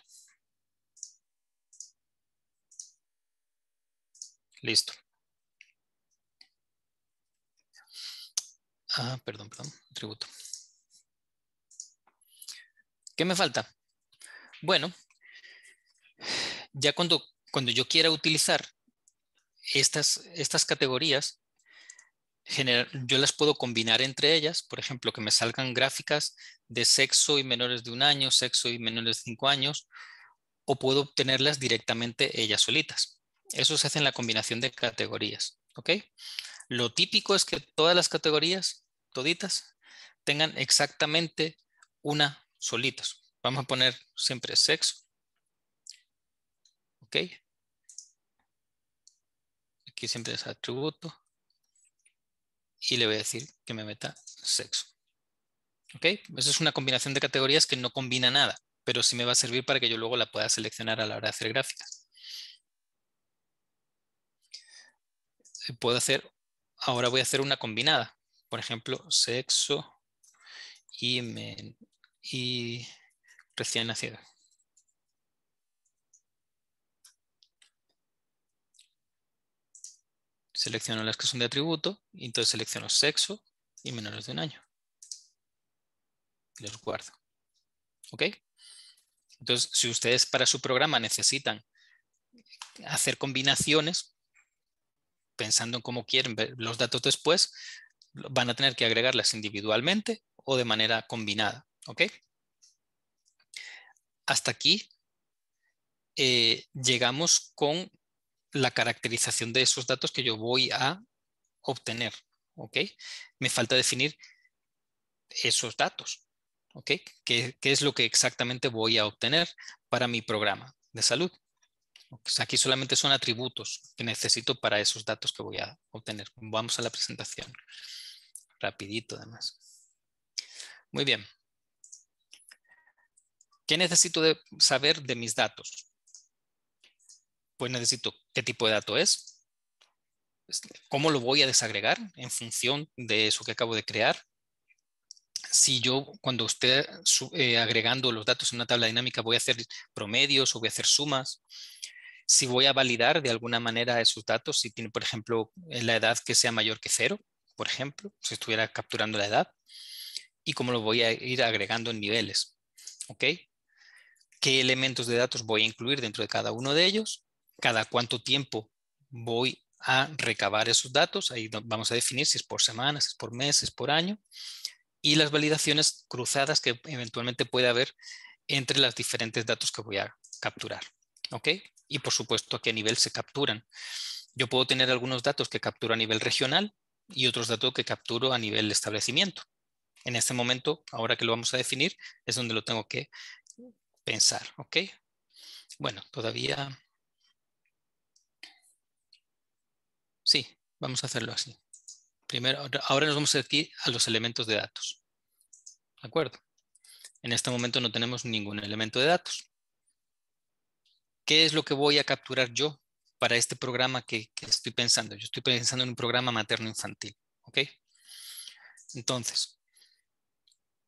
Listo. Ah, perdón, perdón, atributo. ¿Qué me falta? Bueno, ya cuando, cuando yo quiera utilizar estas, estas categorías, yo las puedo combinar entre ellas, por ejemplo, que me salgan gráficas de sexo y menores de un año, sexo y menores de cinco años, o puedo obtenerlas directamente ellas solitas. Eso se hace en la combinación de categorías, ¿ok? Lo típico es que todas las categorías, toditas, tengan exactamente una solitas. Vamos a poner siempre sexo, ¿ok? Siempre es atributo y le voy a decir que me meta sexo. ¿Ok? Esa es una combinación de categorías que no combina nada, pero sí me va a servir para que yo luego la pueda seleccionar a la hora de hacer gráficas. Puedo hacer, ahora voy a hacer una combinada. Por ejemplo, sexo y, y recién nacido. Selecciono las que son de atributo y entonces selecciono sexo y menores de un año. Los guardo. ¿Ok? Entonces, si ustedes para su programa necesitan hacer combinaciones, pensando en cómo quieren ver los datos después, van a tener que agregarlas individualmente o de manera combinada. ¿Ok? Hasta aquí eh, llegamos con la caracterización de esos datos que yo voy a obtener. Me falta definir esos datos. ¿ok? ¿Qué, es lo que exactamente voy a obtener para mi programa de salud? aquí solamente son atributos que necesito para esos datos que voy a obtener. Vamos a la presentación. Rapidito además. Muy bien. ¿Qué necesito saber de mis datos? Pues necesito qué tipo de dato es, cómo lo voy a desagregar en función de eso que acabo de crear. Si yo cuando esté eh, agregando los datos en una tabla dinámica voy a hacer promedios o voy a hacer sumas, si voy a validar de alguna manera esos datos, si tiene, por ejemplo, la edad que sea mayor que cero, por ejemplo, si estuviera capturando la edad, y cómo lo voy a ir agregando en niveles. ¿Ok? ¿Qué elementos de datos voy a incluir dentro de cada uno de ellos? ¿Cada cuánto tiempo voy a recabar esos datos? Ahí vamos a definir si es por semanas, es por meses, por año. Y las validaciones cruzadas que eventualmente puede haber entre los diferentes datos que voy a capturar. ¿Ok? Y por supuesto a nivel se capturan. Yo puedo tener algunos datos que capturo a nivel regional y otros datos que capturo a nivel establecimiento. En este momento, ahora que lo vamos a definir, es donde lo tengo que pensar, ¿ok? Bueno, todavía... Sí, vamos a hacerlo así. Primero, ahora nos vamos a aquí a los elementos de datos. ¿De acuerdo? En este momento no tenemos ningún elemento de datos. ¿Qué es lo que voy a capturar yo para este programa que, estoy pensando? Yo estoy pensando en un programa materno-infantil. ¿Ok? Entonces,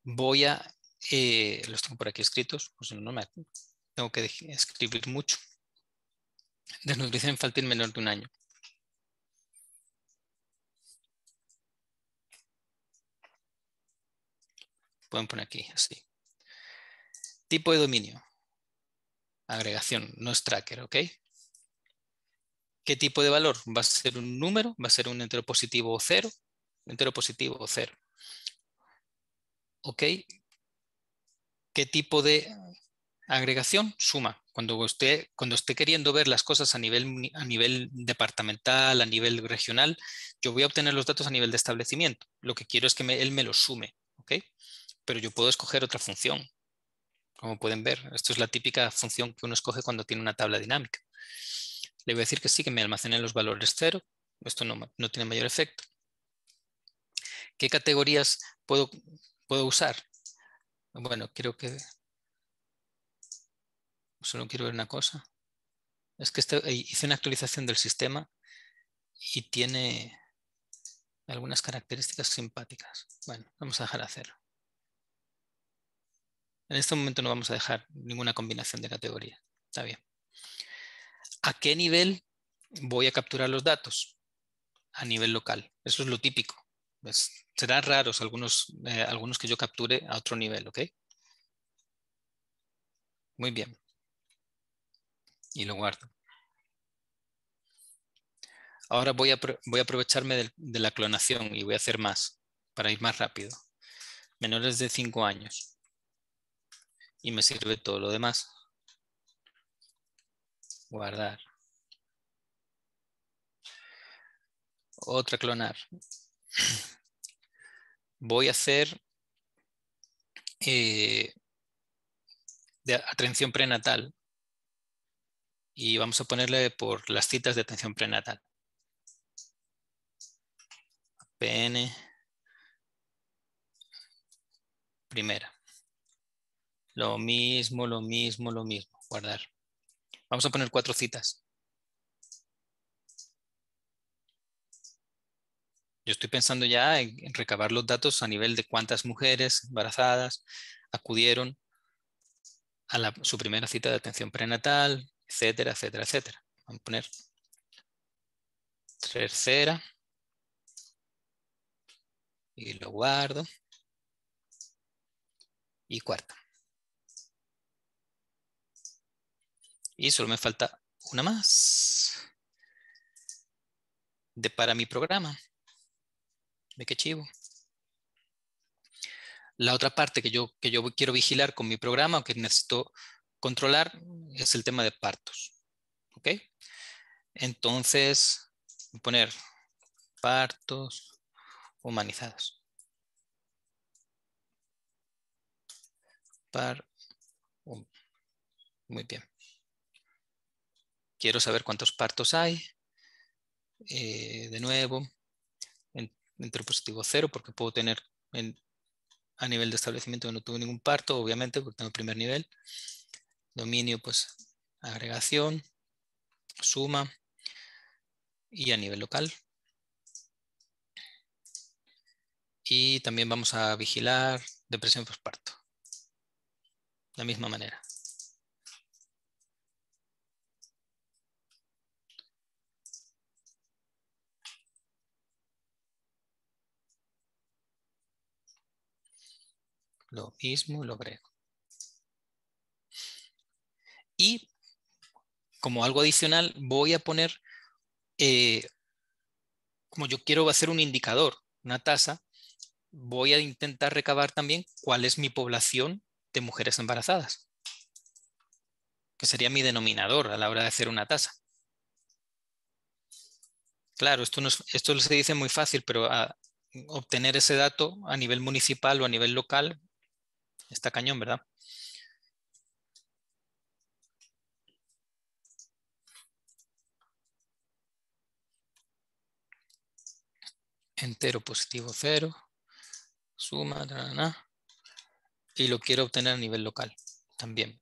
voy a, eh, los tengo por aquí escritos, pues no me tengo que escribir mucho. Desnutrición infantil menor de un año. Pueden poner aquí, así. Tipo de dominio. Agregación, no es tracker, ¿ok? ¿Qué tipo de valor? ¿Va a ser un número? ¿Va a ser un entero positivo o cero? Entero positivo o cero. ¿ok? ¿Qué tipo de agregación? Suma. Cuando usted, cuando esté queriendo ver las cosas a nivel, a nivel departamental, a nivel regional, yo voy a obtener los datos a nivel de establecimiento. Lo que quiero es que él me los sume, ¿ok? Pero yo puedo escoger otra función. Como pueden ver, esto es la típica función que uno escoge cuando tiene una tabla dinámica. Le voy a decir que sí, que me almacene los valores cero. Esto no, no tiene mayor efecto. ¿Qué categorías puedo puedo usar? Bueno, quiero que... Solo quiero ver una cosa. Es que este, hice una actualización del sistema y tiene algunas características simpáticas. Bueno, vamos a dejar de hacerlo. En este momento no vamos a dejar ninguna combinación de categorías. Está bien. ¿A qué nivel voy a capturar los datos? A nivel local. Eso es lo típico. Pues, serán raros algunos, eh, algunos que yo capture a otro nivel, ¿ok? Muy bien. Y lo guardo. Ahora voy a, aprovecharme de, de, la clonación y voy a hacer más para ir más rápido. Menores de 5 años. Y me sirve todo lo demás. Guardar. Otra clonar [clears throat] voy a hacer eh, de atención prenatal y vamos a ponerle por las citas de atención prenatal. PN primera. Lo mismo, lo mismo, lo mismo. Guardar. Vamos a poner cuatro citas. Yo estoy pensando ya en, recabar los datos a nivel de cuántas mujeres embarazadas acudieron a su primera cita de atención prenatal, etcétera, etcétera, etcétera. Vamos a poner tercera y lo guardo y cuarta. Y solo me falta una más de para mi programa. Ve qué chivo. La otra parte que yo, que yo quiero vigilar con mi programa o que necesito controlar es el tema de partos. ¿Ok? Entonces, voy a poner partos humanizados. Par, muy bien. Quiero saber cuántos partos hay. Eh, de nuevo, entre positivo cero, porque puedo tener a nivel de establecimiento no tuve ningún parto, obviamente, porque tengo primer nivel. Dominio, pues, agregación. suma y a nivel local. Y también vamos a vigilar depresión postparto. De la misma manera. Lo mismo lo agrego. Y como algo adicional voy a poner, eh, como yo quiero hacer un indicador, una tasa, voy a intentar recabar también cuál es mi población de mujeres embarazadas, que sería mi denominador a la hora de hacer una tasa. Claro, esto, no esto se dice muy fácil, pero obtener ese dato a nivel municipal o a nivel local está cañón, ¿verdad? Entero positivo 0 suma, y lo quiero obtener a nivel local también.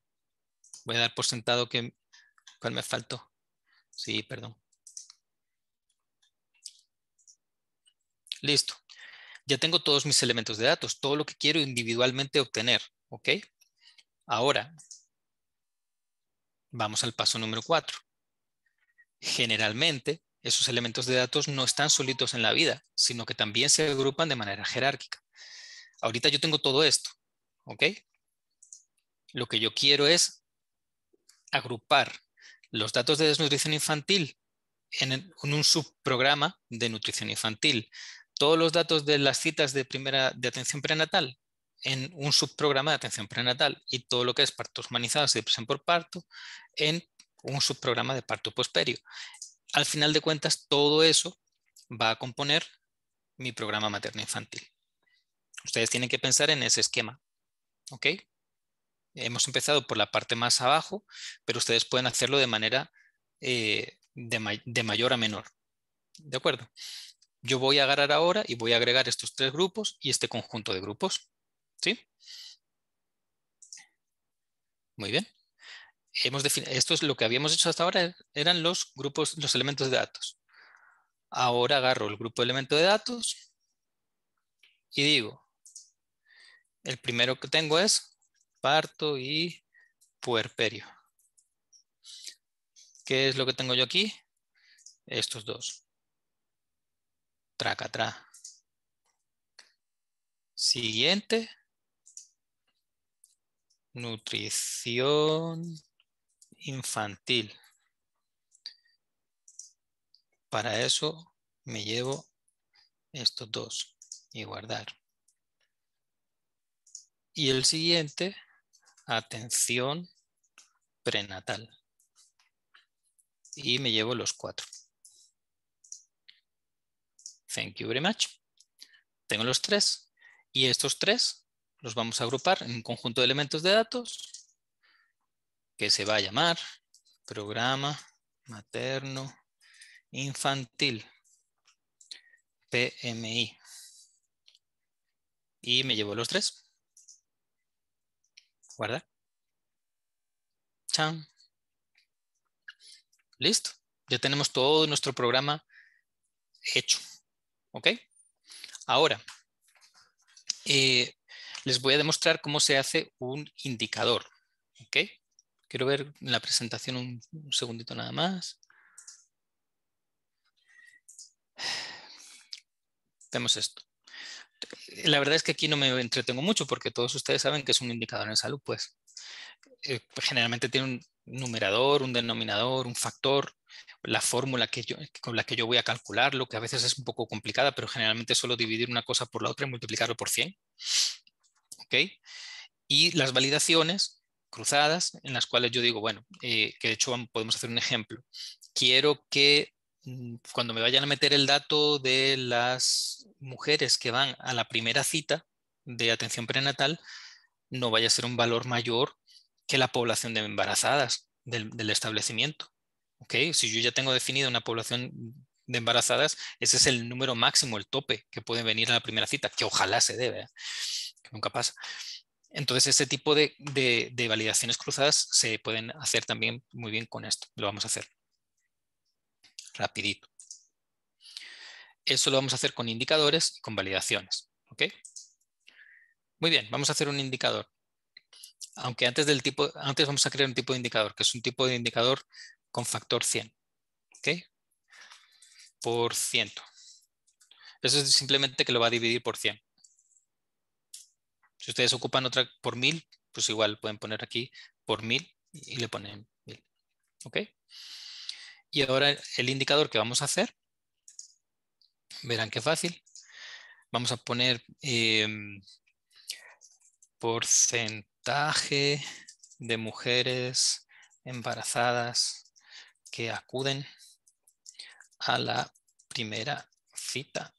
Voy a dar por sentado que, ¿cuál me faltó? Sí, perdón. Listo. Ya tengo todos mis elementos de datos, todo lo que quiero individualmente obtener, ¿ok? Ahora, vamos al paso número 4. Generalmente, esos elementos de datos no están solitos en la vida, sino que también se agrupan de manera jerárquica. Ahorita yo tengo todo esto, ¿ok? Lo que yo quiero es agrupar los datos de desnutrición infantil en, un subprograma de nutrición infantil, todos los datos de las citas de primera de atención prenatal en un subprograma de atención prenatal y todo lo que es partos humanizados y depresión por parto en un subprograma de parto posperio. Al final de cuentas, todo eso va a componer mi programa materno infantil. Ustedes tienen que pensar en ese esquema. ¿Ok? Hemos empezado por la parte más abajo, pero ustedes pueden hacerlo de manera eh, de, mayor a menor. ¿De acuerdo? Yo voy a agarrar ahora y voy a agregar estos tres grupos y este conjunto de grupos. ¿Sí? Muy bien. Hemos esto es lo que habíamos hecho hasta ahora, eran los grupos, los elementos de datos. Ahora agarro el grupo de elementos de datos y digo, el primero que tengo es parto y puerperio. ¿Qué es lo que tengo yo aquí? Estos dos. Traca, Siguiente. Nutrición infantil. Para eso me llevo estos dos y guardar. Y el siguiente, atención prenatal. Y me llevo los cuatro. Thank you very much. Tengo los tres. Y estos tres los vamos a agrupar en un conjunto de elementos de datos que se va a llamar programa materno infantil PMI. Y me llevo los tres. Guarda. Chan. Listo. Ya tenemos todo nuestro programa hecho. ¿Ok? Ahora, eh, les voy a demostrar cómo se hace un indicador. ¿Ok? Quiero ver la presentación un, un segundito nada más. Vemos esto la verdad es que aquí no me entretengo mucho porque todos ustedes saben que es un indicador en salud, pues. Eh, generalmente tiene un numerador, un denominador, un factor, la fórmula que yo, con la que yo voy a calcularlo, que a veces es un poco complicada, pero generalmente solo dividir una cosa por la otra y multiplicarlo por 100. ¿Ok? Y las validaciones cruzadas en las cuales yo digo, bueno, eh, que de hecho podemos hacer un ejemplo. Quiero que Mm, cuando me vayan a meter el dato de las mujeres que van a la primera cita de atención prenatal, no vaya a ser un valor mayor que la población de embarazadas del, establecimiento. Si yo ya tengo definido una población de embarazadas, ese es el número máximo, el tope que puede venir a la primera cita, que ojalá se debe, ¿eh? que nunca pasa. Entonces, ese tipo de, de, validaciones cruzadas se pueden hacer también muy bien con esto. Lo vamos a hacer. rapidito. Eso lo vamos a hacer con indicadores y con validaciones. ¿ok? Muy bien, vamos a hacer un indicador. Aunque antes del tipo, antes vamos a crear un tipo de indicador, que es un tipo de indicador con factor 100. ¿Ok? Por ciento. Eso es simplemente que lo va a dividir por 100. Si ustedes ocupan otra por 1000, pues igual pueden poner aquí por 1000 y le ponen 1000. ¿Ok? Y ahora el indicador que vamos a hacer, verán qué fácil. Vamos a poner em, porcentaje de mujeres embarazadas que acuden a la primera cita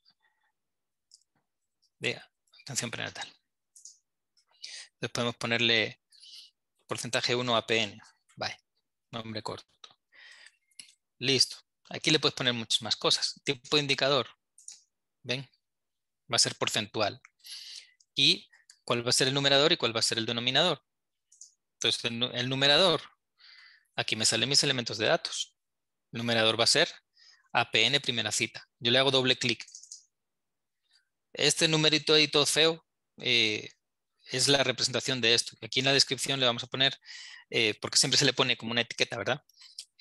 de atención prenatal. Entonces podemos ponerle porcentaje 1 APN. Vale, nombre corto. Listo. Aquí le puedes poner muchas más cosas. Tipo de indicador. ¿Ven? Va a ser porcentual. Y cuál va a ser el numerador y cuál va a ser el denominador. Entonces, el, numerador, aquí me salen mis elementos de datos. El numerador va a ser APN primera cita. Yo le hago doble clic. Este numerito ahí todo feo eh, es la representación de esto. Aquí en la descripción le vamos a poner, eh, porque siempre se le pone como una etiqueta, ¿verdad?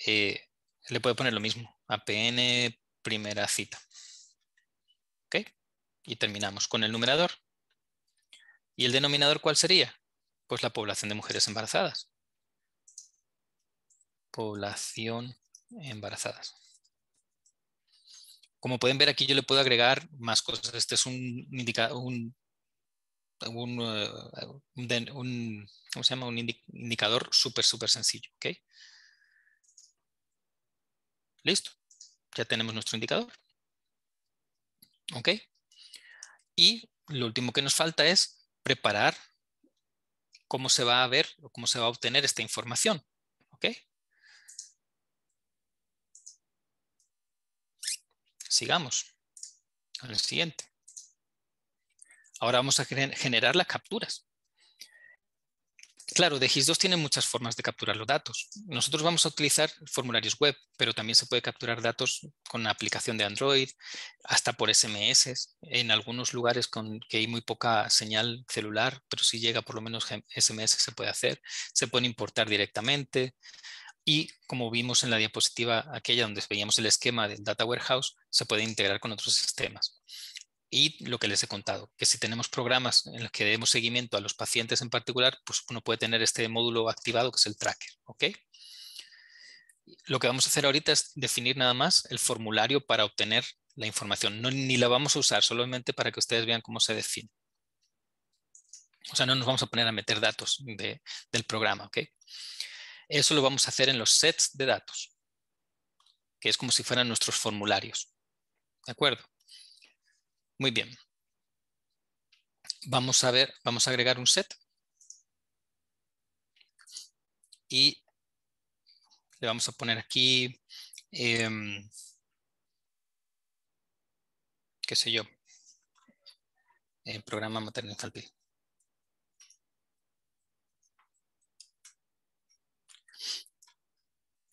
Eh, le puede poner lo mismo, APN primera cita. ¿Ok? Y terminamos con el numerador. ¿Y el denominador cuál sería? Pues la población de mujeres embarazadas. Población embarazadas. Como pueden ver aquí yo le puedo agregar más cosas. Este es un, un, un, eh, un, ¿cómo se llama? un indicador súper, súper sencillo. Listo. Ya tenemos nuestro indicador. ¿Ok? Y lo último que nos falta es preparar cómo se va a ver o cómo se va a obtener esta información. ¿Ok? Sigamos al siguiente. Ahora vamos a generar las capturas. Claro, de GIS2 tiene muchas formas de capturar los datos. Nosotros vamos a utilizar formularios web, pero también se puede capturar datos con la aplicación de Android, hasta por SMS. En algunos lugares con que hay muy poca señal celular, pero si llega por lo menos SMS se puede hacer. Se pueden importar directamente. Y como vimos en la diapositiva aquella donde veíamos el esquema del Data Warehouse, se puede integrar con otros sistemas. Y lo que les he contado, que si tenemos programas en los que demos seguimiento a los pacientes en particular, pues uno puede tener este módulo activado que es el tracker. ¿ok? Lo que vamos a hacer ahorita es definir nada más el formulario para obtener la información. No, ni la vamos a usar, solamente para que ustedes vean cómo se define. O sea, no nos vamos a poner a meter datos del programa. ¿ok? Eso lo vamos a hacer en los sets de datos, que es como si fueran nuestros formularios. ¿De acuerdo? Muy bien. Vamos a ver, vamos a agregar un set. Y le vamos a poner aquí, em, qué sé yo, el programa materno infantil.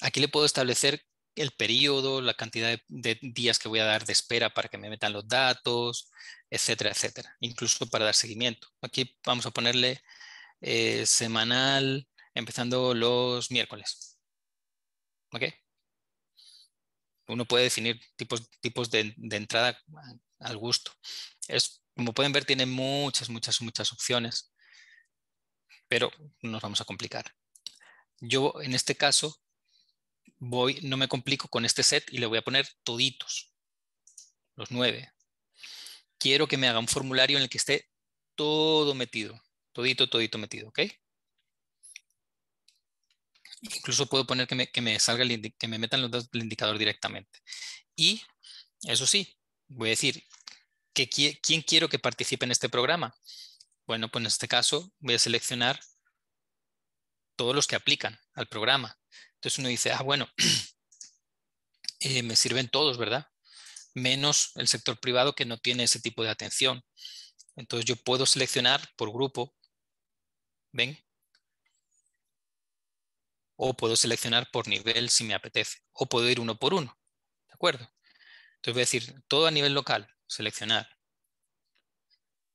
Aquí le puedo establecer el periodo, la cantidad de, días que voy a dar de espera para que me metan los datos, etcétera, etcétera. Incluso para dar seguimiento. Aquí vamos a ponerle eh, semanal, empezando los miércoles. ¿Ok? Uno puede definir tipos, tipos de, entrada al gusto. Es, como pueden ver, tiene muchas, muchas, muchas opciones, pero nos vamos a complicar. Yo, en este caso, voy, no me complico con este set y le voy a poner toditos, los nueve. Quiero que me haga un formulario en el que esté todo metido, todito, todito metido. Incluso puedo poner que me, que me salga, el, que me metan los datos del indicador directamente. Y, eso sí, voy a decir, que, ¿quién quiero que participe en este programa? Bueno, pues en este caso voy a seleccionar todos los que aplican al programa. Entonces uno dice, ah, bueno, [clears throat] eh, me sirven todos, ¿verdad? Menos el sector privado que no tiene ese tipo de atención. Entonces yo puedo seleccionar por grupo, ¿ven? O puedo seleccionar por nivel si me apetece. O puedo ir uno por uno. ¿De acuerdo? Entonces voy a decir todo a nivel local, seleccionar.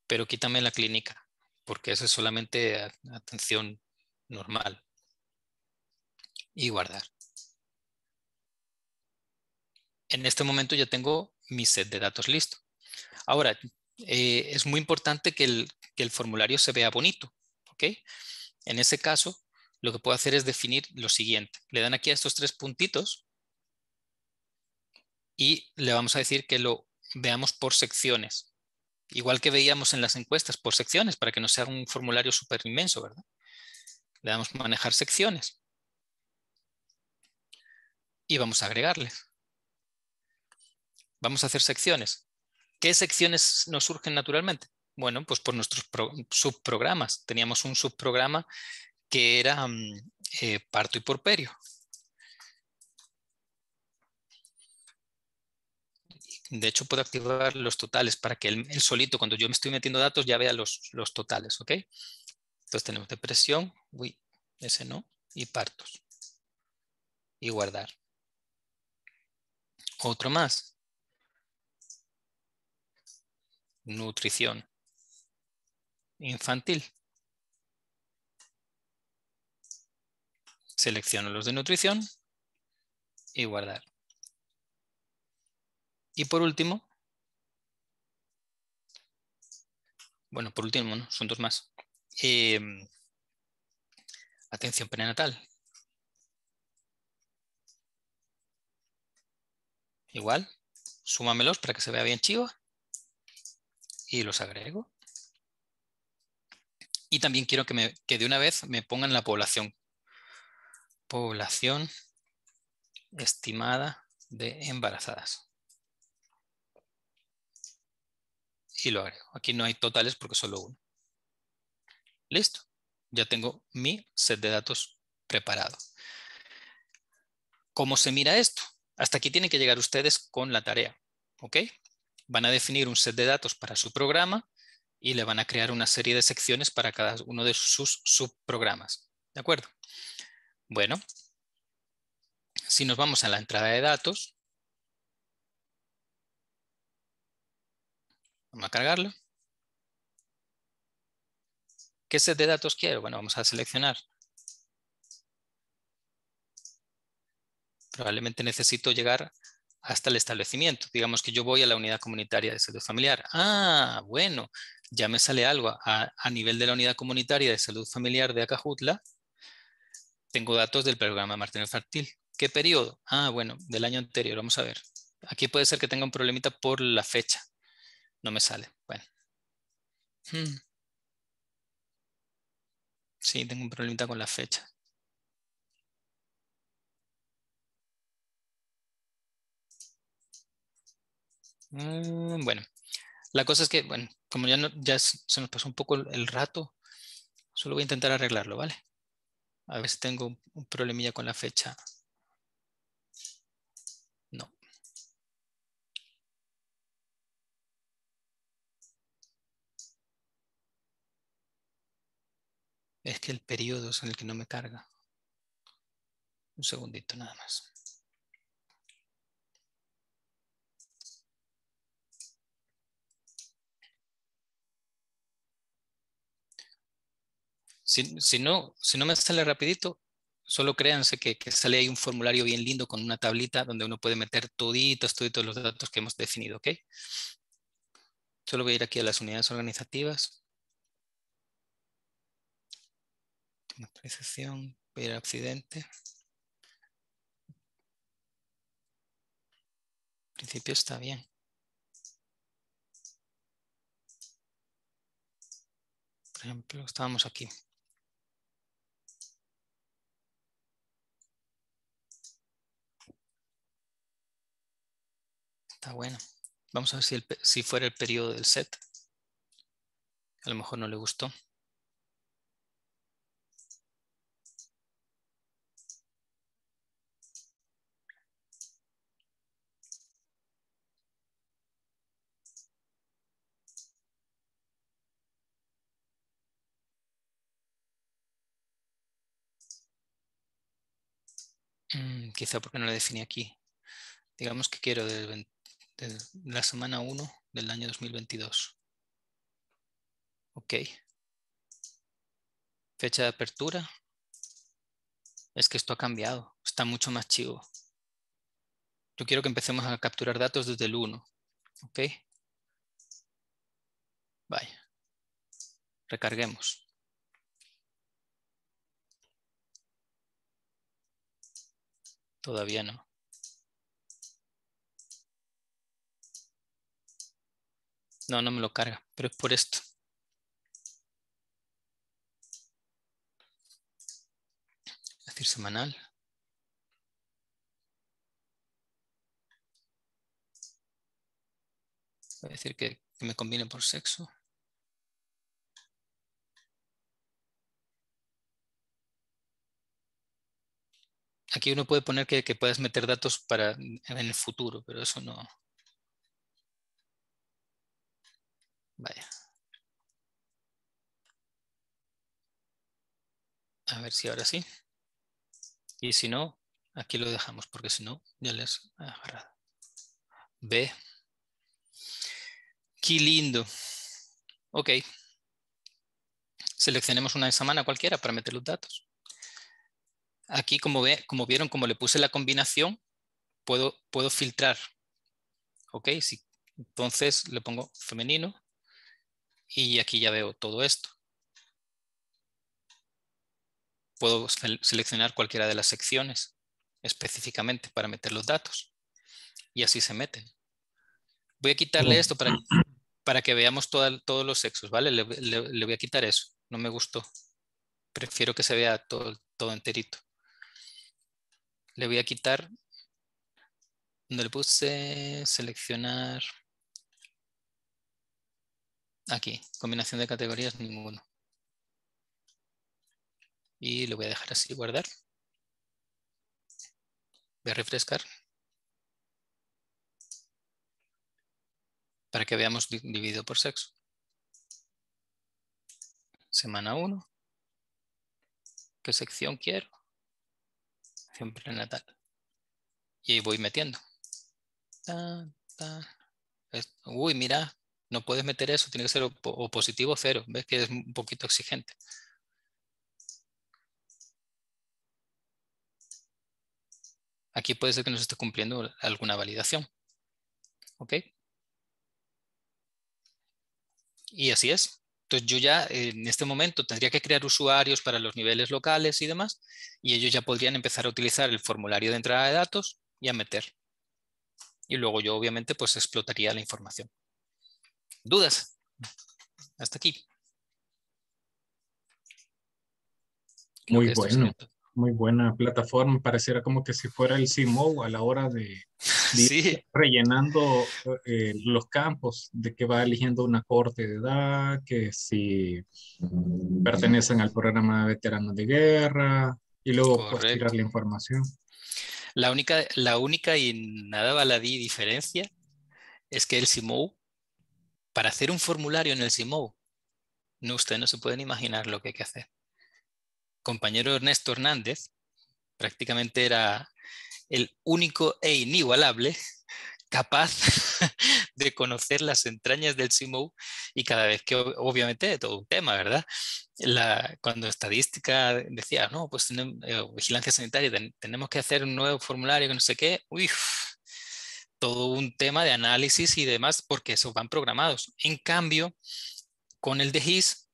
Pero quítame la clínica, porque eso es solamente atención normal. Y guardar. En este momento ya tengo mi set de datos listo. Ahora, eh, es muy importante que el, que el, formulario se vea bonito. ¿ok? En ese caso, lo que puedo hacer es definir lo siguiente. Le dan aquí a estos tres puntitos y le vamos a decir que lo veamos por secciones. Igual que veíamos en las encuestas, por secciones, para que no sea un formulario súper inmenso, ¿verdad? Le damos manejar secciones. Y vamos a agregarles. Vamos a hacer secciones. ¿Qué secciones nos surgen naturalmente? Bueno, pues por nuestros subprogramas. Teníamos un subprograma que era mm, eh, parto y porperio. De hecho, puedo activar los totales para que él, solito, cuando yo me estoy metiendo datos, ya vea los, los totales, ¿ok? Entonces tenemos depresión, uy, ese no, y partos. Y guardar. Otro más. Nutrición. Infantil. Selecciono los de nutrición y guardar. Y por último, bueno, por último, son dos más. Em, atención prenatal. Igual, súmamelos para que se vea bien chiva. Y los agrego. Y también quiero que, me, que de una vez me pongan la población. Población estimada de embarazadas. y lo agrego. Aquí no hay totales porque solo uno. Listo. Ya tengo mi set de datos preparado. ¿Cómo se mira esto? Hasta aquí tienen que llegar ustedes con la tarea. ¿Ok? Van a definir un set de datos para su programa y le van a crear una serie de secciones para cada uno de sus subprogramas. ¿De acuerdo? Bueno, si nos vamos a la entrada de datos, Vamos a cargarlo. ¿Qué set de datos quiero? Bueno, vamos a seleccionar. Probablemente necesito llegar hasta el establecimiento. Digamos que yo voy a la unidad comunitaria de salud familiar. Ah, bueno, ya me sale algo a, nivel de la unidad comunitaria de salud familiar de Acajutla. Tengo datos del programa Martín Infantil. ¿Qué periodo? Ah, bueno, del año anterior. Vamos a ver. Aquí puede ser que tenga un problemita por la fecha. No me sale. Bueno. Hmm. Sí, tengo un problemita con la fecha. Mm, bueno, la cosa es que, bueno, como ya, no, ya se nos pasó un poco el rato, solo voy a intentar arreglarlo, ¿vale? A ver si tengo un problemilla con la fecha. Es que el periodo es en el que no me carga. Un segundito nada más. Si, no, si no me sale rapidito, solo créanse que, sale ahí un formulario bien lindo con una tablita donde uno puede meter toditos, toditos los datos que hemos definido, ¿ok? Solo voy a ir aquí a las unidades organizativas. Actualización, ver accidente. En principio está bien. Por ejemplo, estábamos aquí. Está bueno. Vamos a ver si, si fuera el periodo del set. A lo mejor no le gustó. Mm, quizá porque no lo definí aquí. Digamos que quiero de, la semana 1 del año 2022. Ok. Fecha de apertura. Es que esto ha cambiado. Está mucho más chivo. Yo quiero que empecemos a capturar datos desde el 1. Ok. Vaya. Recarguemos. Todavía no. No, no me lo carga, pero es por esto. Es decir, semanal. Voy a decir que, que me combine por sexo. Aquí uno puede poner que, puedes meter datos para en el futuro, pero eso no. Vaya. A ver si ahora sí. Y si no, aquí lo dejamos, porque si no, ya les he agarrado. B. Qué lindo. Ok. Seleccionemos una semana cualquiera para meter los datos. Aquí, como, ve, como vieron, como le puse la combinación, puedo, puedo filtrar. ¿Ok? Sí. Entonces le pongo femenino y aquí ya veo todo esto. Puedo seleccionar cualquiera de las secciones específicamente para meter los datos. Y así se meten. Voy a quitarle esto para, para que veamos todos los sexos, ¿vale? Le, le, voy a quitar eso. No me gustó. Prefiero que se vea todo, todo enterito le voy a quitar donde le puse seleccionar aquí, combinación de categorías, ninguno. Y le voy a dejar así, guardar. Voy a refrescar. Para que veamos dividido por sexo. Semana 1. ¿Qué sección quiero? prenatal. Y voy metiendo. Uy, mira, no puedes meter eso, tiene que ser o, positivo o cero. Ves que es un poquito exigente. Aquí puede ser que no esté cumpliendo alguna validación. ¿Ok? Y así es. Entonces yo ya en este momento tendría que crear usuarios para los niveles locales y demás, y ellos ya podrían empezar a utilizar el formulario de entrada de datos y a meter. Y luego yo obviamente pues explotaría la información. ¿Dudas? Hasta aquí. Muy bueno muy buena plataforma. Pareciera como que si fuera el CMO a la hora de, [laughs] rellenando eh, los campos, de que va eligiendo una corte de edad, que si pertenecen al programa de veteranos de guerra, y luego pues, tirar la información. La única, la única y nada baladí diferencia es que el CMO, para hacer un formulario en el CMO, no, usted no se pueden imaginar lo que hay que hacer compañero Ernesto Hernández prácticamente era el único e inigualable capaz [laughs] de conocer las entrañas del CIMO y cada vez que obviamente todo un tema, ¿verdad? La, cuando estadística decía, no, pues eh, vigilancia sanitaria, tenemos que hacer un nuevo formulario que no sé qué, uy, todo un tema de análisis y demás, porque eso van programados. En cambio, con el de GIS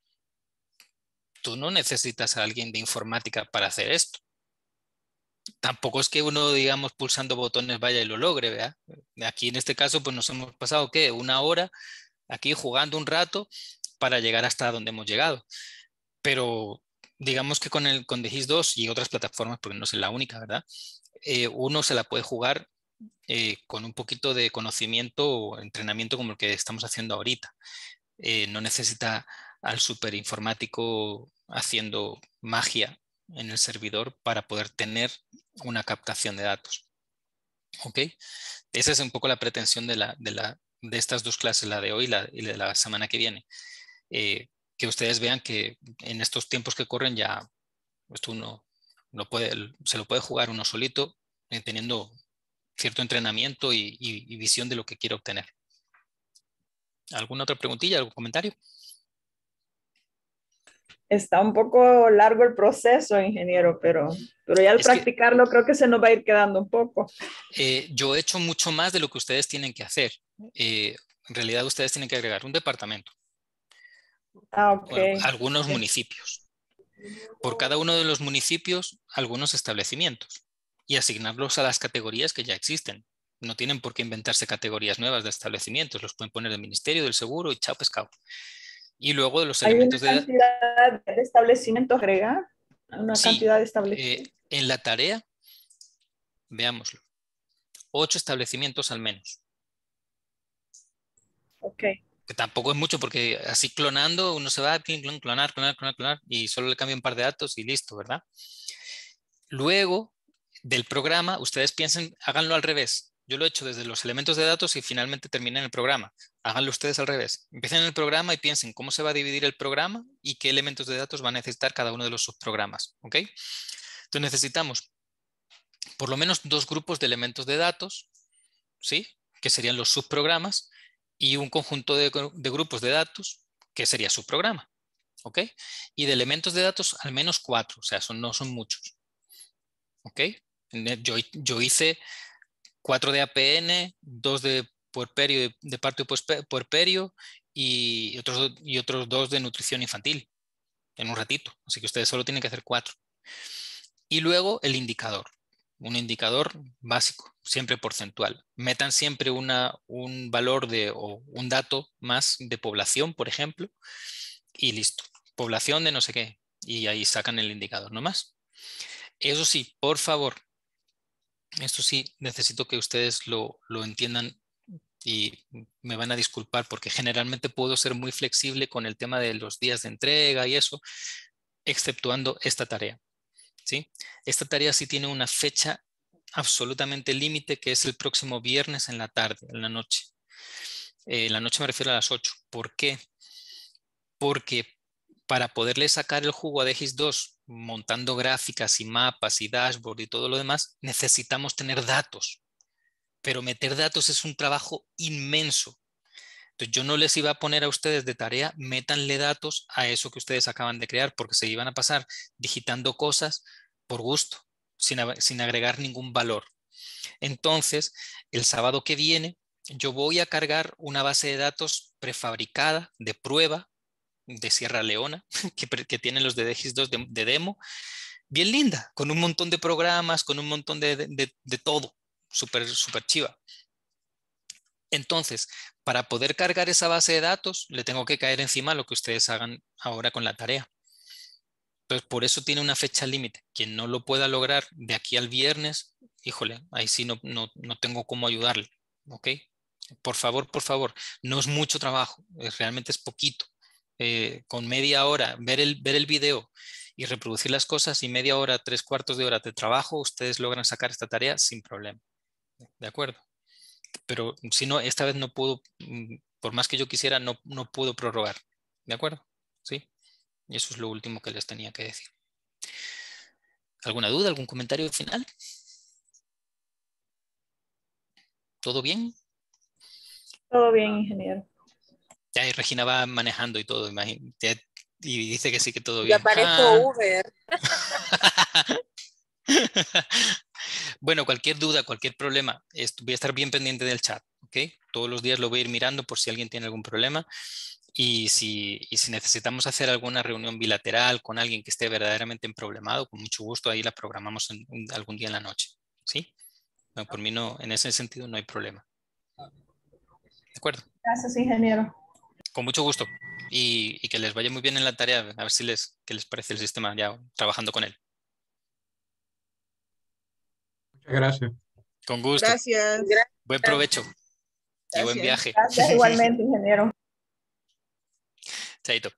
tú no necesitas a alguien de informática para hacer esto. Tampoco es que uno, digamos, pulsando botones vaya y lo logre, ¿verdad? Aquí en este caso, pues nos hemos pasado, ¿qué? Una hora aquí jugando un rato para llegar hasta donde hemos llegado. Pero digamos que con el con The 2 y otras plataformas, porque no es la única, ¿verdad? Eh, uno se la puede jugar eh, con un poquito de conocimiento o entrenamiento como el que estamos haciendo ahorita. Eh, no necesita al superinformático haciendo magia en el servidor para poder tener una captación de datos. ¿Ok? Esa es un poco la pretensión de, la, de, la, de estas dos clases, la de hoy y de la semana que viene. Eh, que ustedes vean que en estos tiempos que corren ya esto uno no puede, se lo puede jugar uno solito, teniendo cierto entrenamiento y, y visión de lo que quiero obtener. ¿Alguna otra preguntilla, algún comentario? Está un poco largo el proceso, ingeniero, pero, pero ya al practicarlo creo que se nos va a ir quedando un poco. Eh, yo he hecho mucho más de lo que ustedes tienen que hacer. Eh, en realidad ustedes tienen que agregar un departamento. Ah, okay. algunos municipios. Por cada uno de los municipios, algunos establecimientos. Y asignarlos a las categorías que ya existen. No tienen por qué inventarse categorías nuevas de establecimientos. Los pueden poner del Ministerio, del Seguro y chao pescado. Y luego de los elementos ¿Hay una cantidad de... establecimientos agrega? ¿Una cantidad de establecimientos? Eh, en la tarea, veámoslo. Ocho establecimientos al menos. Ok. Que tampoco es mucho porque así clonando uno se va a clonar, clonar, clonar, clonar y solo le cambia un par de datos y listo, ¿verdad? Luego del programa, ustedes piensen, háganlo al revés. Yo lo he hecho desde los elementos de datos y finalmente terminé en el programa. Háganlo ustedes al revés. Empiecen en el programa y piensen cómo se va a dividir el programa y qué elementos de datos va a necesitar cada uno de los subprogramas. ¿ok? Entonces necesitamos por lo menos dos grupos de elementos de datos, ¿sí? que serían los subprogramas, y un conjunto de, grupos de datos, que sería subprograma. ¿ok? Y de elementos de datos al menos cuatro, o sea, no son muchos. ¿ok? Yo, yo hice cuatro de APN, dos de puerperio, de parto puerperio y otros, y otros dos de nutrición infantil en un ratito. Así que ustedes solo tienen que hacer cuatro. Y luego el indicador, un indicador básico, siempre porcentual. Metan siempre una, un valor de, o un dato más de población, por ejemplo, y listo. Población de no sé qué. Y ahí sacan el indicador, no más. Eso sí, por favor, esto sí, necesito que ustedes lo, entiendan y me van a disculpar porque generalmente puedo ser muy flexible con el tema de los días de entrega y eso, exceptuando esta tarea. ¿sí? Esta tarea sí tiene una fecha absolutamente límite que es el próximo viernes en la tarde, en la noche. Eh, en la noche me refiero a las 8. ¿Por qué? Porque para poderle sacar el jugo a DX2 montando gráficas y mapas y dashboard y todo lo demás, necesitamos tener datos. Pero meter datos es un trabajo inmenso. Entonces yo no les iba a poner a ustedes de tarea, métanle datos a eso que ustedes acaban de crear, porque se iban a pasar digitando cosas por gusto, sin, sin agregar ningún valor. Entonces, el sábado que viene, yo voy a cargar una base de datos prefabricada de prueba de Sierra Leona, [laughs] que, tienen los de DX2 de, demo, bien linda, con un montón de programas, con un montón de, de, todo, súper, súper chiva. Entonces, para poder cargar esa base de datos, le tengo que caer encima lo que ustedes hagan ahora con la tarea. Entonces, por eso tiene una fecha límite. Quien no lo pueda lograr de aquí al viernes, híjole, ahí sí no, no, no tengo cómo ayudarle. ¿Ok? Por favor, por favor, no es mucho trabajo, realmente es poquito. Eh, con media hora, ver el, ver el video y reproducir las cosas y media hora, tres cuartos de hora de trabajo, ustedes logran sacar esta tarea sin problema. ¿De acuerdo? Pero si no, esta vez no puedo, mm, por más que yo quisiera, no, no puedo prorrogar. ¿De acuerdo? ¿Sí? Y eso es lo último que les tenía que decir. ¿Alguna duda, algún comentario final? ¿Todo bien? Todo bien, ingeniero. Ya, y Regina va manejando y todo, imagínate. Y dice que sí, que todo bien. Ya aparezco ah. Uber. [laughs] bueno, cualquier duda, cualquier problema, voy a estar bien pendiente del chat, ¿ok? Todos los días lo voy a ir mirando por si alguien tiene algún problema. Y si, y si necesitamos hacer alguna reunión bilateral con alguien que esté verdaderamente en problemado, con mucho gusto ahí la programamos en, algún día en la noche, ¿sí? por mí no, en ese sentido no hay problema. ¿De acuerdo? Gracias, ingeniero. Con mucho gusto. Y, que les vaya muy bien en la tarea, a ver si les, qué les parece el sistema ya trabajando con él. Muchas gracias. Con gusto. Gracias. Buen provecho. Y buen viaje. Gracias igualmente, ingeniero. [laughs] Chaito.